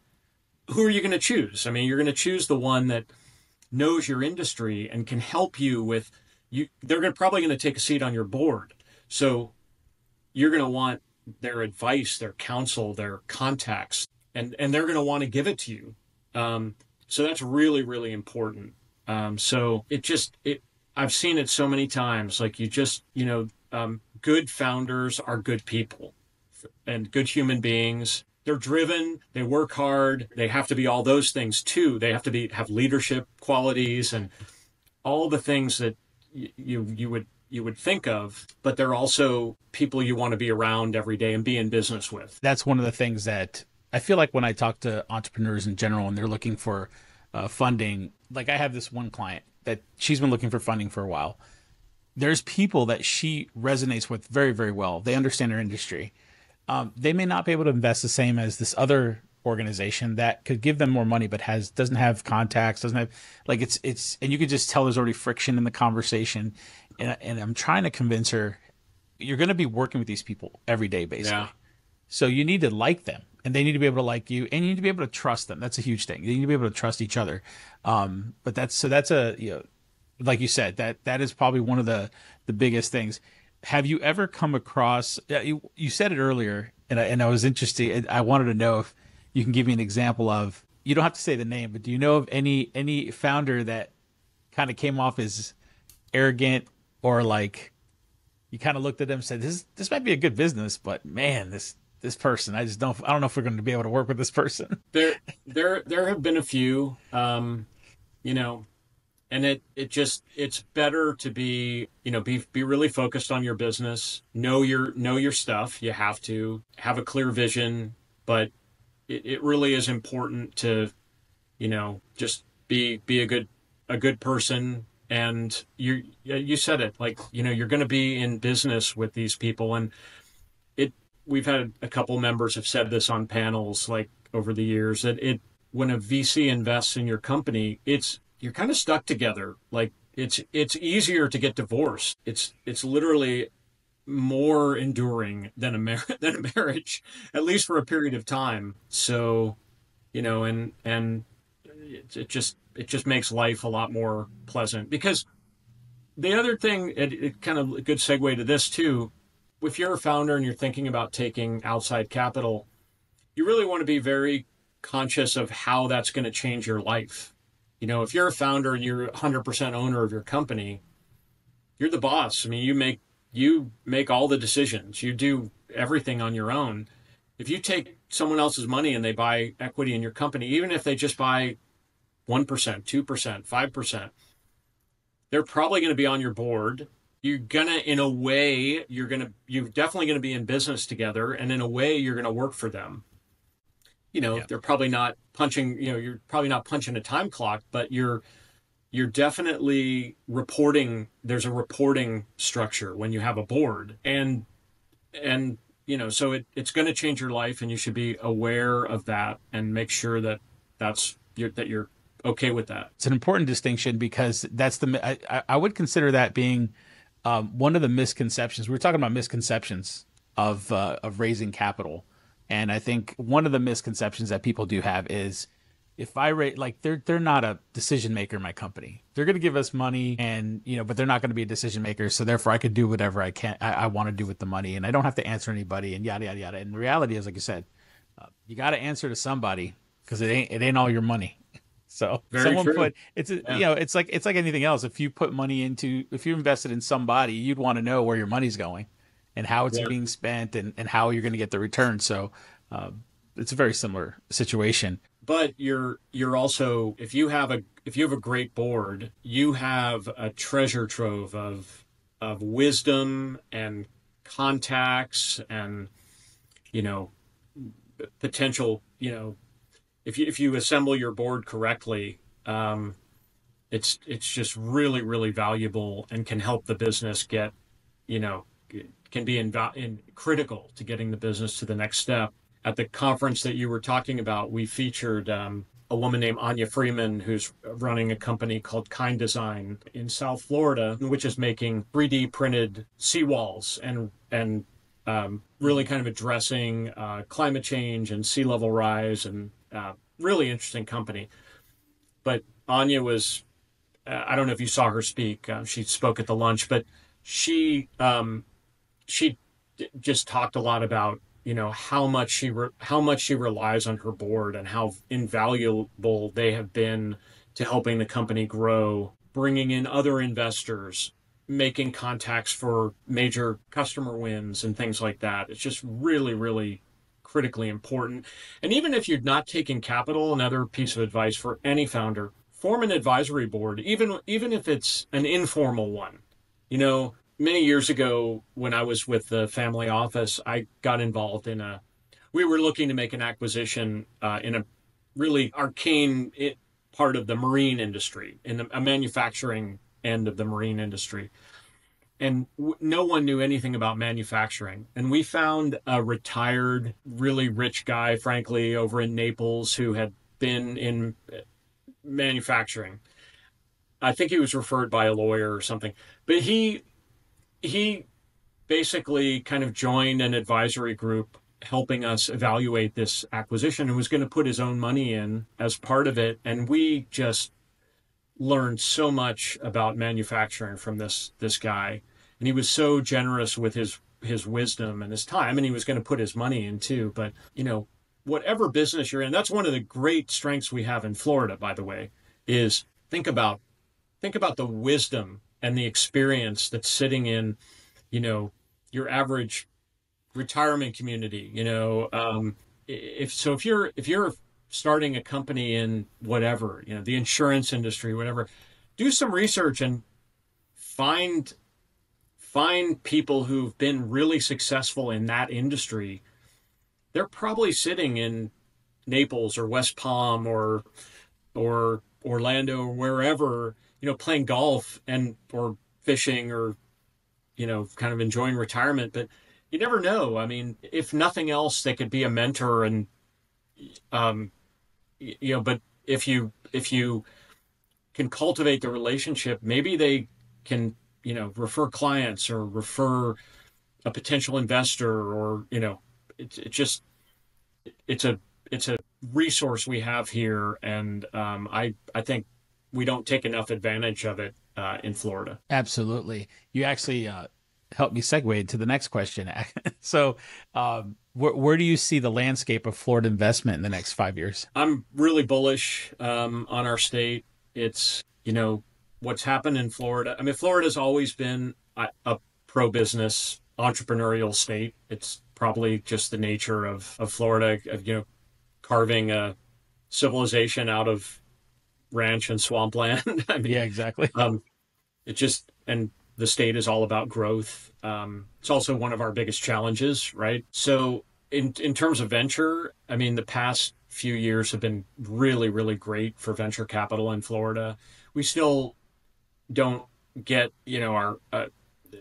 Who are you going to choose? I mean you're going to choose the one that knows your industry and can help you with you they're going probably going to take a seat on your board so you're going to want their advice their counsel their contacts and and they're going to want to give it to you um, so that's really really important um, so it just it I've seen it so many times. Like you just, you know, um, good founders are good people and good human beings. They're driven. They work hard. They have to be all those things too. They have to be have leadership qualities and all the things that y- you you would you would think of. But they're also people you want to be around every day and be in business with. That's one of the things that I feel like when I talk to entrepreneurs in general and they're looking for uh, funding. Like I have this one client that she's been looking for funding for a while. There's people that she resonates with very, very well. They understand her industry. Um, they may not be able to invest the same as this other organization that could give them more money, but has doesn't have contacts, doesn't have like it's it's, and you could just tell there's already friction in the conversation. And and I'm trying to convince her, you're going to be working with these people every day, basically. Yeah. So you need to like them and they need to be able to like you and you need to be able to trust them. That's a huge thing. You need to be able to trust each other. Um, but that's, so that's a, you know, like you said, that, that is probably one of the, the biggest things. Have you ever come across, you, you said it earlier and I, and I was interested. I wanted to know if you can give me an example of, you don't have to say the name, but do you know of any, any founder that kind of came off as arrogant or like, you kind of looked at them and said, "This this might be a good business, but man, this this person. I just don't. I don't know if we're going to be able to work with this person. There, there, there have been a few. Um, you know, and it it just it's better to be you know be be really focused on your business. Know your know your stuff. You have to have a clear vision, but it, it really is important to you know just be be a good a good person and you you said it like you know you're going to be in business with these people and it we've had a couple members have said this on panels like over the years that it when a VC invests in your company, it's you're kind of stuck together. Like it's it's easier to get divorced. It's it's literally more enduring than a mar- than a marriage, at least for a period of time. So, you know, and and it, it just it just makes life a lot more pleasant because the other thing, it, it kind of a good segue to this too if you're a founder and you're thinking about taking outside capital, you really want to be very conscious of how that's going to change your life. You know, if you're a founder and you're 100% owner of your company, you're the boss. I mean, you make you make all the decisions. You do everything on your own. If you take someone else's money and they buy equity in your company, even if they just buy 1%, 2%, 5%, they're probably going to be on your board you're gonna in a way you're gonna you're definitely gonna be in business together and in a way you're gonna work for them you know yeah. they're probably not punching you know you're probably not punching a time clock but you're you're definitely reporting there's a reporting structure when you have a board. And and you know so it, it's going to change your life and you should be aware of that and make sure that that's you're, that you're okay with that. It's an important distinction because that's the I, I would consider that being um, one of the misconceptions. We were talking about misconceptions of uh, of raising capital, and I think one of the misconceptions that people do have is if I rate like they're they're not a decision maker in my company. They're going to give us money, and you know, but they're not going to be a decision maker. So therefore, I could do whatever I can I, I want to do with the money, and I don't have to answer anybody, and yada yada yada. And the reality is, like you said, uh, you got to answer to somebody because it ain't it ain't all your money. So Very someone true. put it's a, Yeah. you know it's like it's like anything else. If you put money into if you invested in somebody, you'd want to know where your money's going and how it's Yeah. being spent and, and how you're going to get the return. So uh, it's a very similar situation. But you're you're also if you have a if you have a great board you have a treasure trove of of wisdom and contacts and you know potential you know if you if you assemble your board correctly um, it's it's just really really valuable and can help the business get you know can be in, in critical to getting the business to the next step at the conference that you were talking about, we featured um, a woman named Anya Freeman, who's running a company called Kind Design in South Florida, which is making 3D printed seawalls and and um, really kind of addressing uh, climate change and sea level rise, and uh, really interesting company. But Anya was, uh, I don't know if you saw her speak. Uh, she spoke at the lunch, but she um, she d- just talked a lot about you know how much she re- how much she relies on her board and how invaluable they have been to helping the company grow, bringing in other investors, making contacts for major customer wins and things like that. It's just really really critically important. And even if you're not taking capital, another piece of advice for any founder, form an advisory board, even even if it's an informal one. You know, many years ago when I was with the family office, I got involved in a. We were looking to make an acquisition uh, in a really arcane i part of the marine industry, in a, a manufacturing end of the marine industry, and w- no one knew anything about manufacturing. And we found a retired, really rich guy, frankly, over in Naples, who had been in uh, manufacturing. I think he was referred by a lawyer or something, but he he basically kind of joined an advisory group helping us evaluate this acquisition and was going to put his own money in as part of it. And we just learned so much about manufacturing from this this guy. And he was so generous with his his wisdom and his time and he was going to put his money in too. But you know whatever business you're in that's one of the great strengths we have in Florida by the way is think about think about the wisdom and the experience that's sitting in, you know, your average retirement community. You know, um, if so, if you're if you're starting a company in whatever, you know, the insurance industry, whatever, do some research and find find people who've been really successful in that industry. They're probably sitting in Naples or West Palm or or Orlando or wherever, you know, playing golf and or fishing or you know, kind of enjoying retirement, but you never know. I mean, if nothing else, they could be a mentor and um you know, but if you if you can cultivate the relationship, maybe they can, you know, refer clients or refer a potential investor or, you know, it's it just it's a it's a resource we have here, and um, I I think we don't take enough advantage of it uh, in Florida. Absolutely. You actually uh, helped me segue to the next question. so, um, where, where do you see the landscape of Florida investment in the next five years? I'm really bullish um, on our state. It's you know what's happened in Florida. I mean, Florida's always been a, a pro business entrepreneurial state. It's probably just the nature of of Florida. Of, you know, carving a civilization out of ranch and swampland. I mean, Yeah, exactly. Um, it just and the state is all about growth. Um, it's also one of our biggest challenges, right? So in in terms of venture, I mean, the past few years have been really, really great for venture capital in Florida. We still don't get, you know, our uh,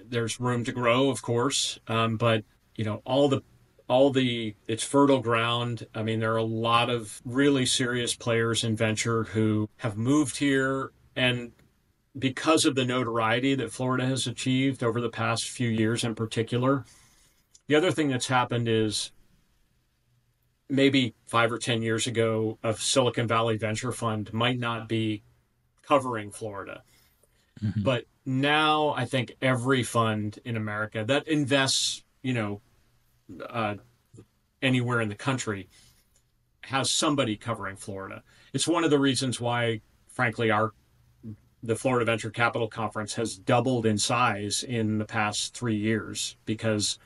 there's room to grow, of course, um, but you know, all the all the it's fertile ground. I mean, there are a lot of really serious players in venture who have moved here and because of the notoriety that Florida has achieved over the past few years in particular. The other thing that's happened is maybe five or 10 years ago, a Silicon Valley venture fund might not be covering Florida. Mm-hmm. But now I think every fund in America that invests, you know, uh, anywhere in the country has somebody covering Florida. It's one of the reasons why, frankly, our the Florida Venture Capital Conference has doubled in size in the past three years because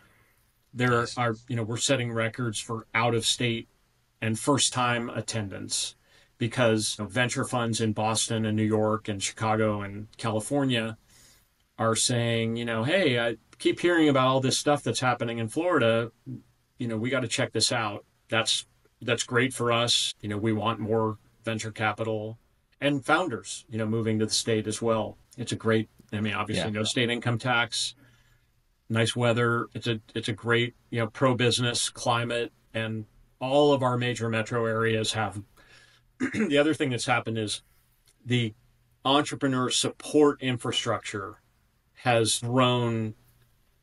there are, you know, we're setting records for out of state and first time attendance because you know, venture funds in Boston and New York and Chicago and California are saying, you know, hey, I keep hearing about all this stuff that's happening in Florida. You know, we got to check this out. That's that's great for us. You know, we want more venture capital and founders, you know, moving to the state as well. It's a great, I mean, obviously yeah. no state income tax, nice weather. It's a, it's a great, you know, pro business climate and all of our major metro areas have. the other thing that's happened is the entrepreneur support infrastructure has grown,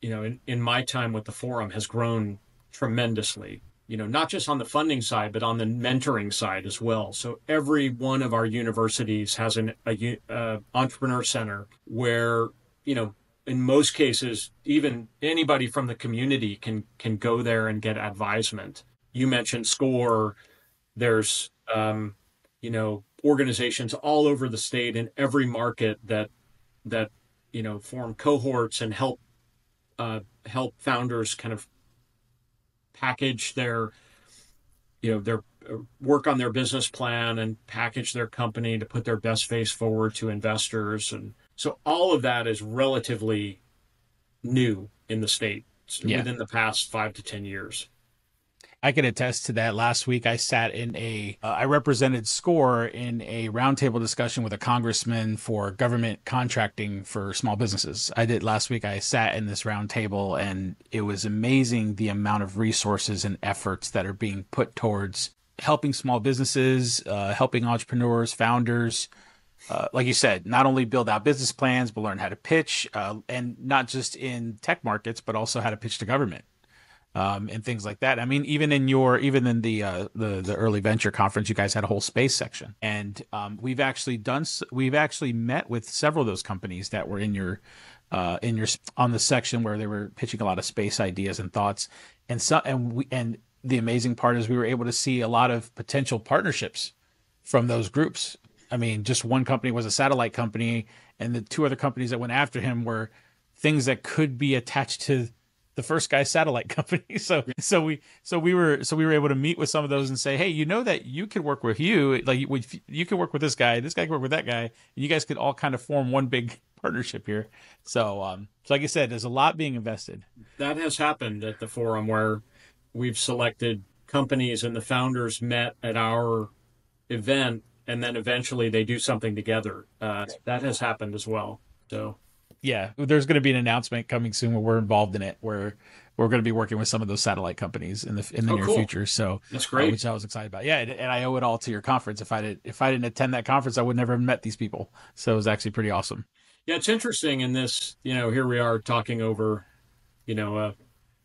you know, in, in my time with the forum has grown tremendously you know, not just on the funding side, but on the mentoring side as well. So every one of our universities has an a, uh, entrepreneur center where, you know, in most cases, even anybody from the community can can go there and get advisement. You mentioned SCORE. There's, um, you know, organizations all over the state in every market that that you know form cohorts and help uh, help founders kind of package their, you know, their uh, work on their business plan and package their company to put their best face forward to investors. And so all of that is relatively new in the state yeah. within the past five to 10 years. I can attest to that. Last week, I sat in a, uh, I represented SCORE in a roundtable discussion with a congressman for government contracting for small businesses. I did last week. I sat in this roundtable, and it was amazing the amount of resources and efforts that are being put towards helping small businesses, uh, helping entrepreneurs, founders. Uh, like you said, not only build out business plans, but learn how to pitch, uh, and not just in tech markets, but also how to pitch to government um, and things like that. I mean, even in your even in the uh, the the early venture conference, you guys had a whole space section, and um, we've actually done we've actually met with several of those companies that were in your uh, in your on the section where they were pitching a lot of space ideas and thoughts, and so and we and the amazing part is we were able to see a lot of potential partnerships from those groups. I mean, just one company was a satellite company, and the two other companies that went after him were things that could be attached to the first guy satellite company. So so we so we were so we were able to meet with some of those and say, hey, you know that you could work with you, like you, you can work with this guy, this guy could work with that guy, and you guys could all kind of form one big partnership here. So um, so like I said, there's a lot being invested. That has happened at the forum where we've selected companies and the founders met at our event and then eventually they do something together. Uh, that has happened as well. So yeah, there's going to be an announcement coming soon where we're involved in it, where we're going to be working with some of those satellite companies in the in the oh, near cool. future. So that's great, uh, which I was excited about. Yeah, and I owe it all to your conference. If I did, if I didn't attend that conference, I would never have met these people. So it was actually pretty awesome. Yeah, it's interesting in this. You know, here we are talking over, you know, a,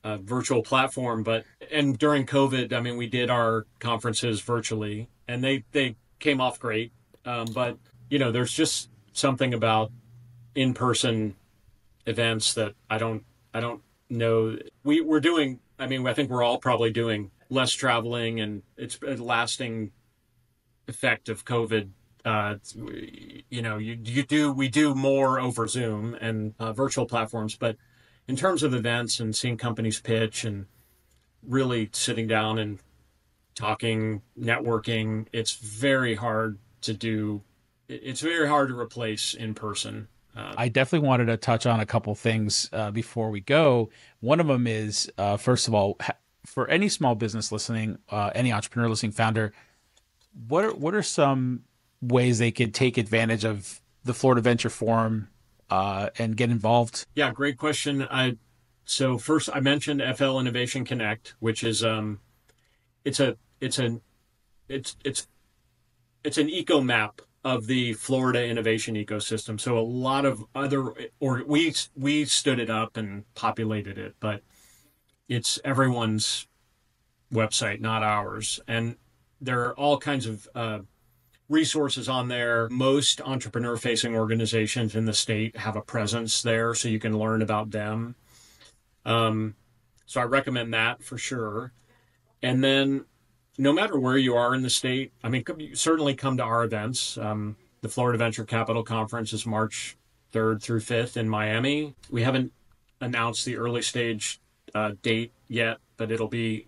a virtual platform, but and during COVID, I mean, we did our conferences virtually, and they they came off great. Um, but you know, there's just something about in-person events that I don't I don't know. We we're doing. I mean, I think we're all probably doing less traveling, and it's a lasting effect of COVID. Uh, you know, you you do we do more over Zoom and uh, virtual platforms, but in terms of events and seeing companies pitch and really sitting down and talking, networking, it's very hard to do. It's very hard to replace in person I definitely wanted to touch on a couple things uh, before we go. One of them is, uh, first of all, for any small business listening, uh, any entrepreneur listening, founder, what are what are some ways they could take advantage of the Florida Venture Forum uh, and get involved? Yeah, great question. I so first I mentioned FL Innovation Connect, which is um, it's a it's an it's it's it's an eco map of the Florida innovation ecosystem. So a lot of other, or we we stood it up and populated it, but it's everyone's website, not ours. And there are all kinds of uh, resources on there. Most entrepreneur facing organizations in the state have a presence there, so you can learn about them. Um, so I recommend that for sure. And then no matter where you are in the state, I mean, certainly come to our events. Um, the Florida Venture Capital Conference is March 3rd through 5th in Miami. We haven't announced the early stage uh, date yet, but it'll be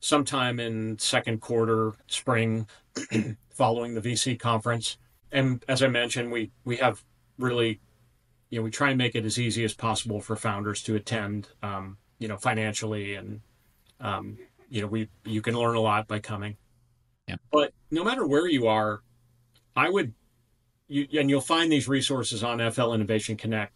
sometime in second quarter spring following the VC conference. And as I mentioned, we we have really, you know, we try and make it as easy as possible for founders to attend, um, you know, financially and, um, you know, we you can learn a lot by coming. Yeah. But no matter where you are, I would, you and you'll find these resources on FL Innovation Connect.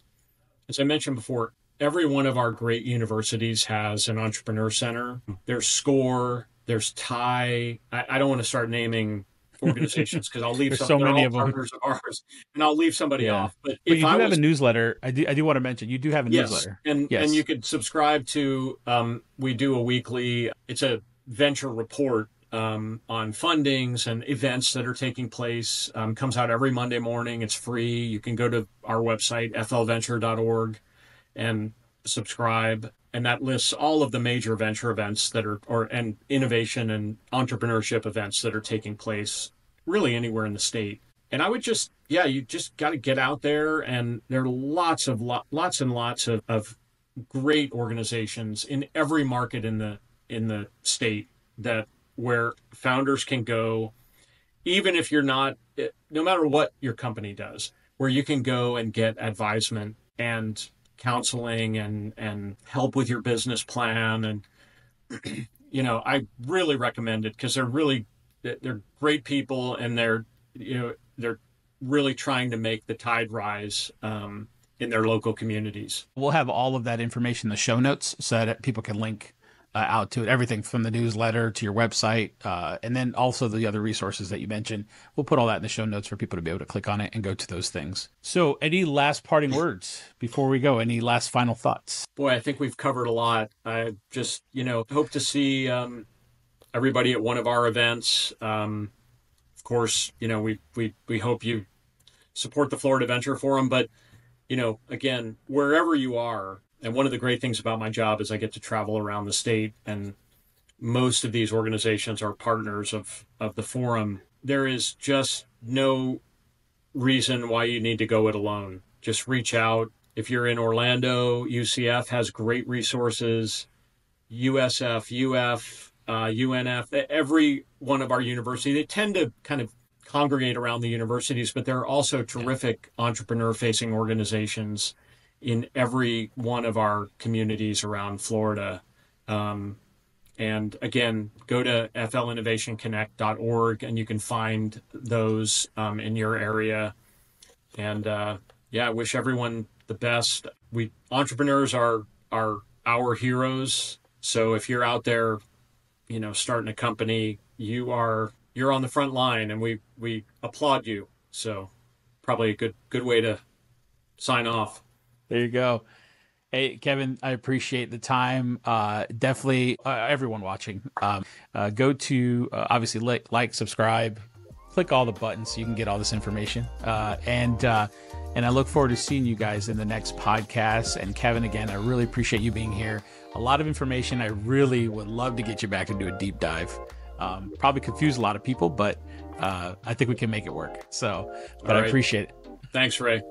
As I mentioned before, every one of our great universities has an entrepreneur center. Hmm. There's SCORE, there's TIE. I, I don't want to start naming organizations because I'll leave There's some, so many of them. partners of ours, and I'll leave somebody Yeah. off. But, But if you do I have was, a newsletter. I do. I do want to mention you do have a yes, newsletter. and Yes. and you could subscribe to. Um, we do a weekly. It's a venture report um, on fundings and events that are taking place. Um, comes out every Monday morning. It's free. You can go to our website flventure.org and subscribe and that lists all of the major venture events that are or and innovation and entrepreneurship events that are taking place really anywhere in the state. And i would just yeah you just got to get out there and there are lots of lo- lots and lots of, of great organizations in every market in the in the state that where founders can go even if you're not eh, no matter what your company does where you can go and get advisement and counseling and and help with your business plan. And you know i really recommend it because they're really they're great people and they're you know they're really trying to make the tide rise um, in their local communities. We'll have all of that information in the show notes so that people can link uh, out to it. Everything from the newsletter to your website, uh, and then also the other resources that you mentioned. We'll put all that in the show notes for people to be able to click on it and go to those things. So, any last parting words before we go? Any last final thoughts? boy i think we've covered a lot i just you know hope to see um, everybody at one of our events um, of course you know we we we hope you support the florida venture forum but you know again wherever you are and one of the great things about my job is i get to travel around the state and most of these organizations are partners of of the forum. There is just no reason why you need to go it alone. Just reach out. If you're in Orlando, UCF has great resources. USF, UF, uh, UNF, every one of our universities, they tend to kind of congregate around the universities, but there are also terrific entrepreneur facing organizations in every one of our communities around Florida. Um, and again, go to flinnovationconnect.org and you can find those um, in your area. And uh, yeah, I wish everyone the best. We entrepreneurs are are our heroes. So if you're out there, you know, starting a company, you are you're on the front line, and we we applaud you. So probably a good good way to sign off. There you go. Hey, Kevin, I appreciate the time. Uh, definitely, uh, everyone watching, um, uh, go to uh, obviously like, like, subscribe, click all the buttons so you can get all this information. Uh, and uh, and I look forward to seeing you guys in the next podcast. And Kevin, again, I really appreciate you being here. A lot of information. I really would love to get you back and do a deep dive. Um, probably confuse a lot of people, but uh, I think we can make it work. So, but All I appreciate it. Thanks, Rey.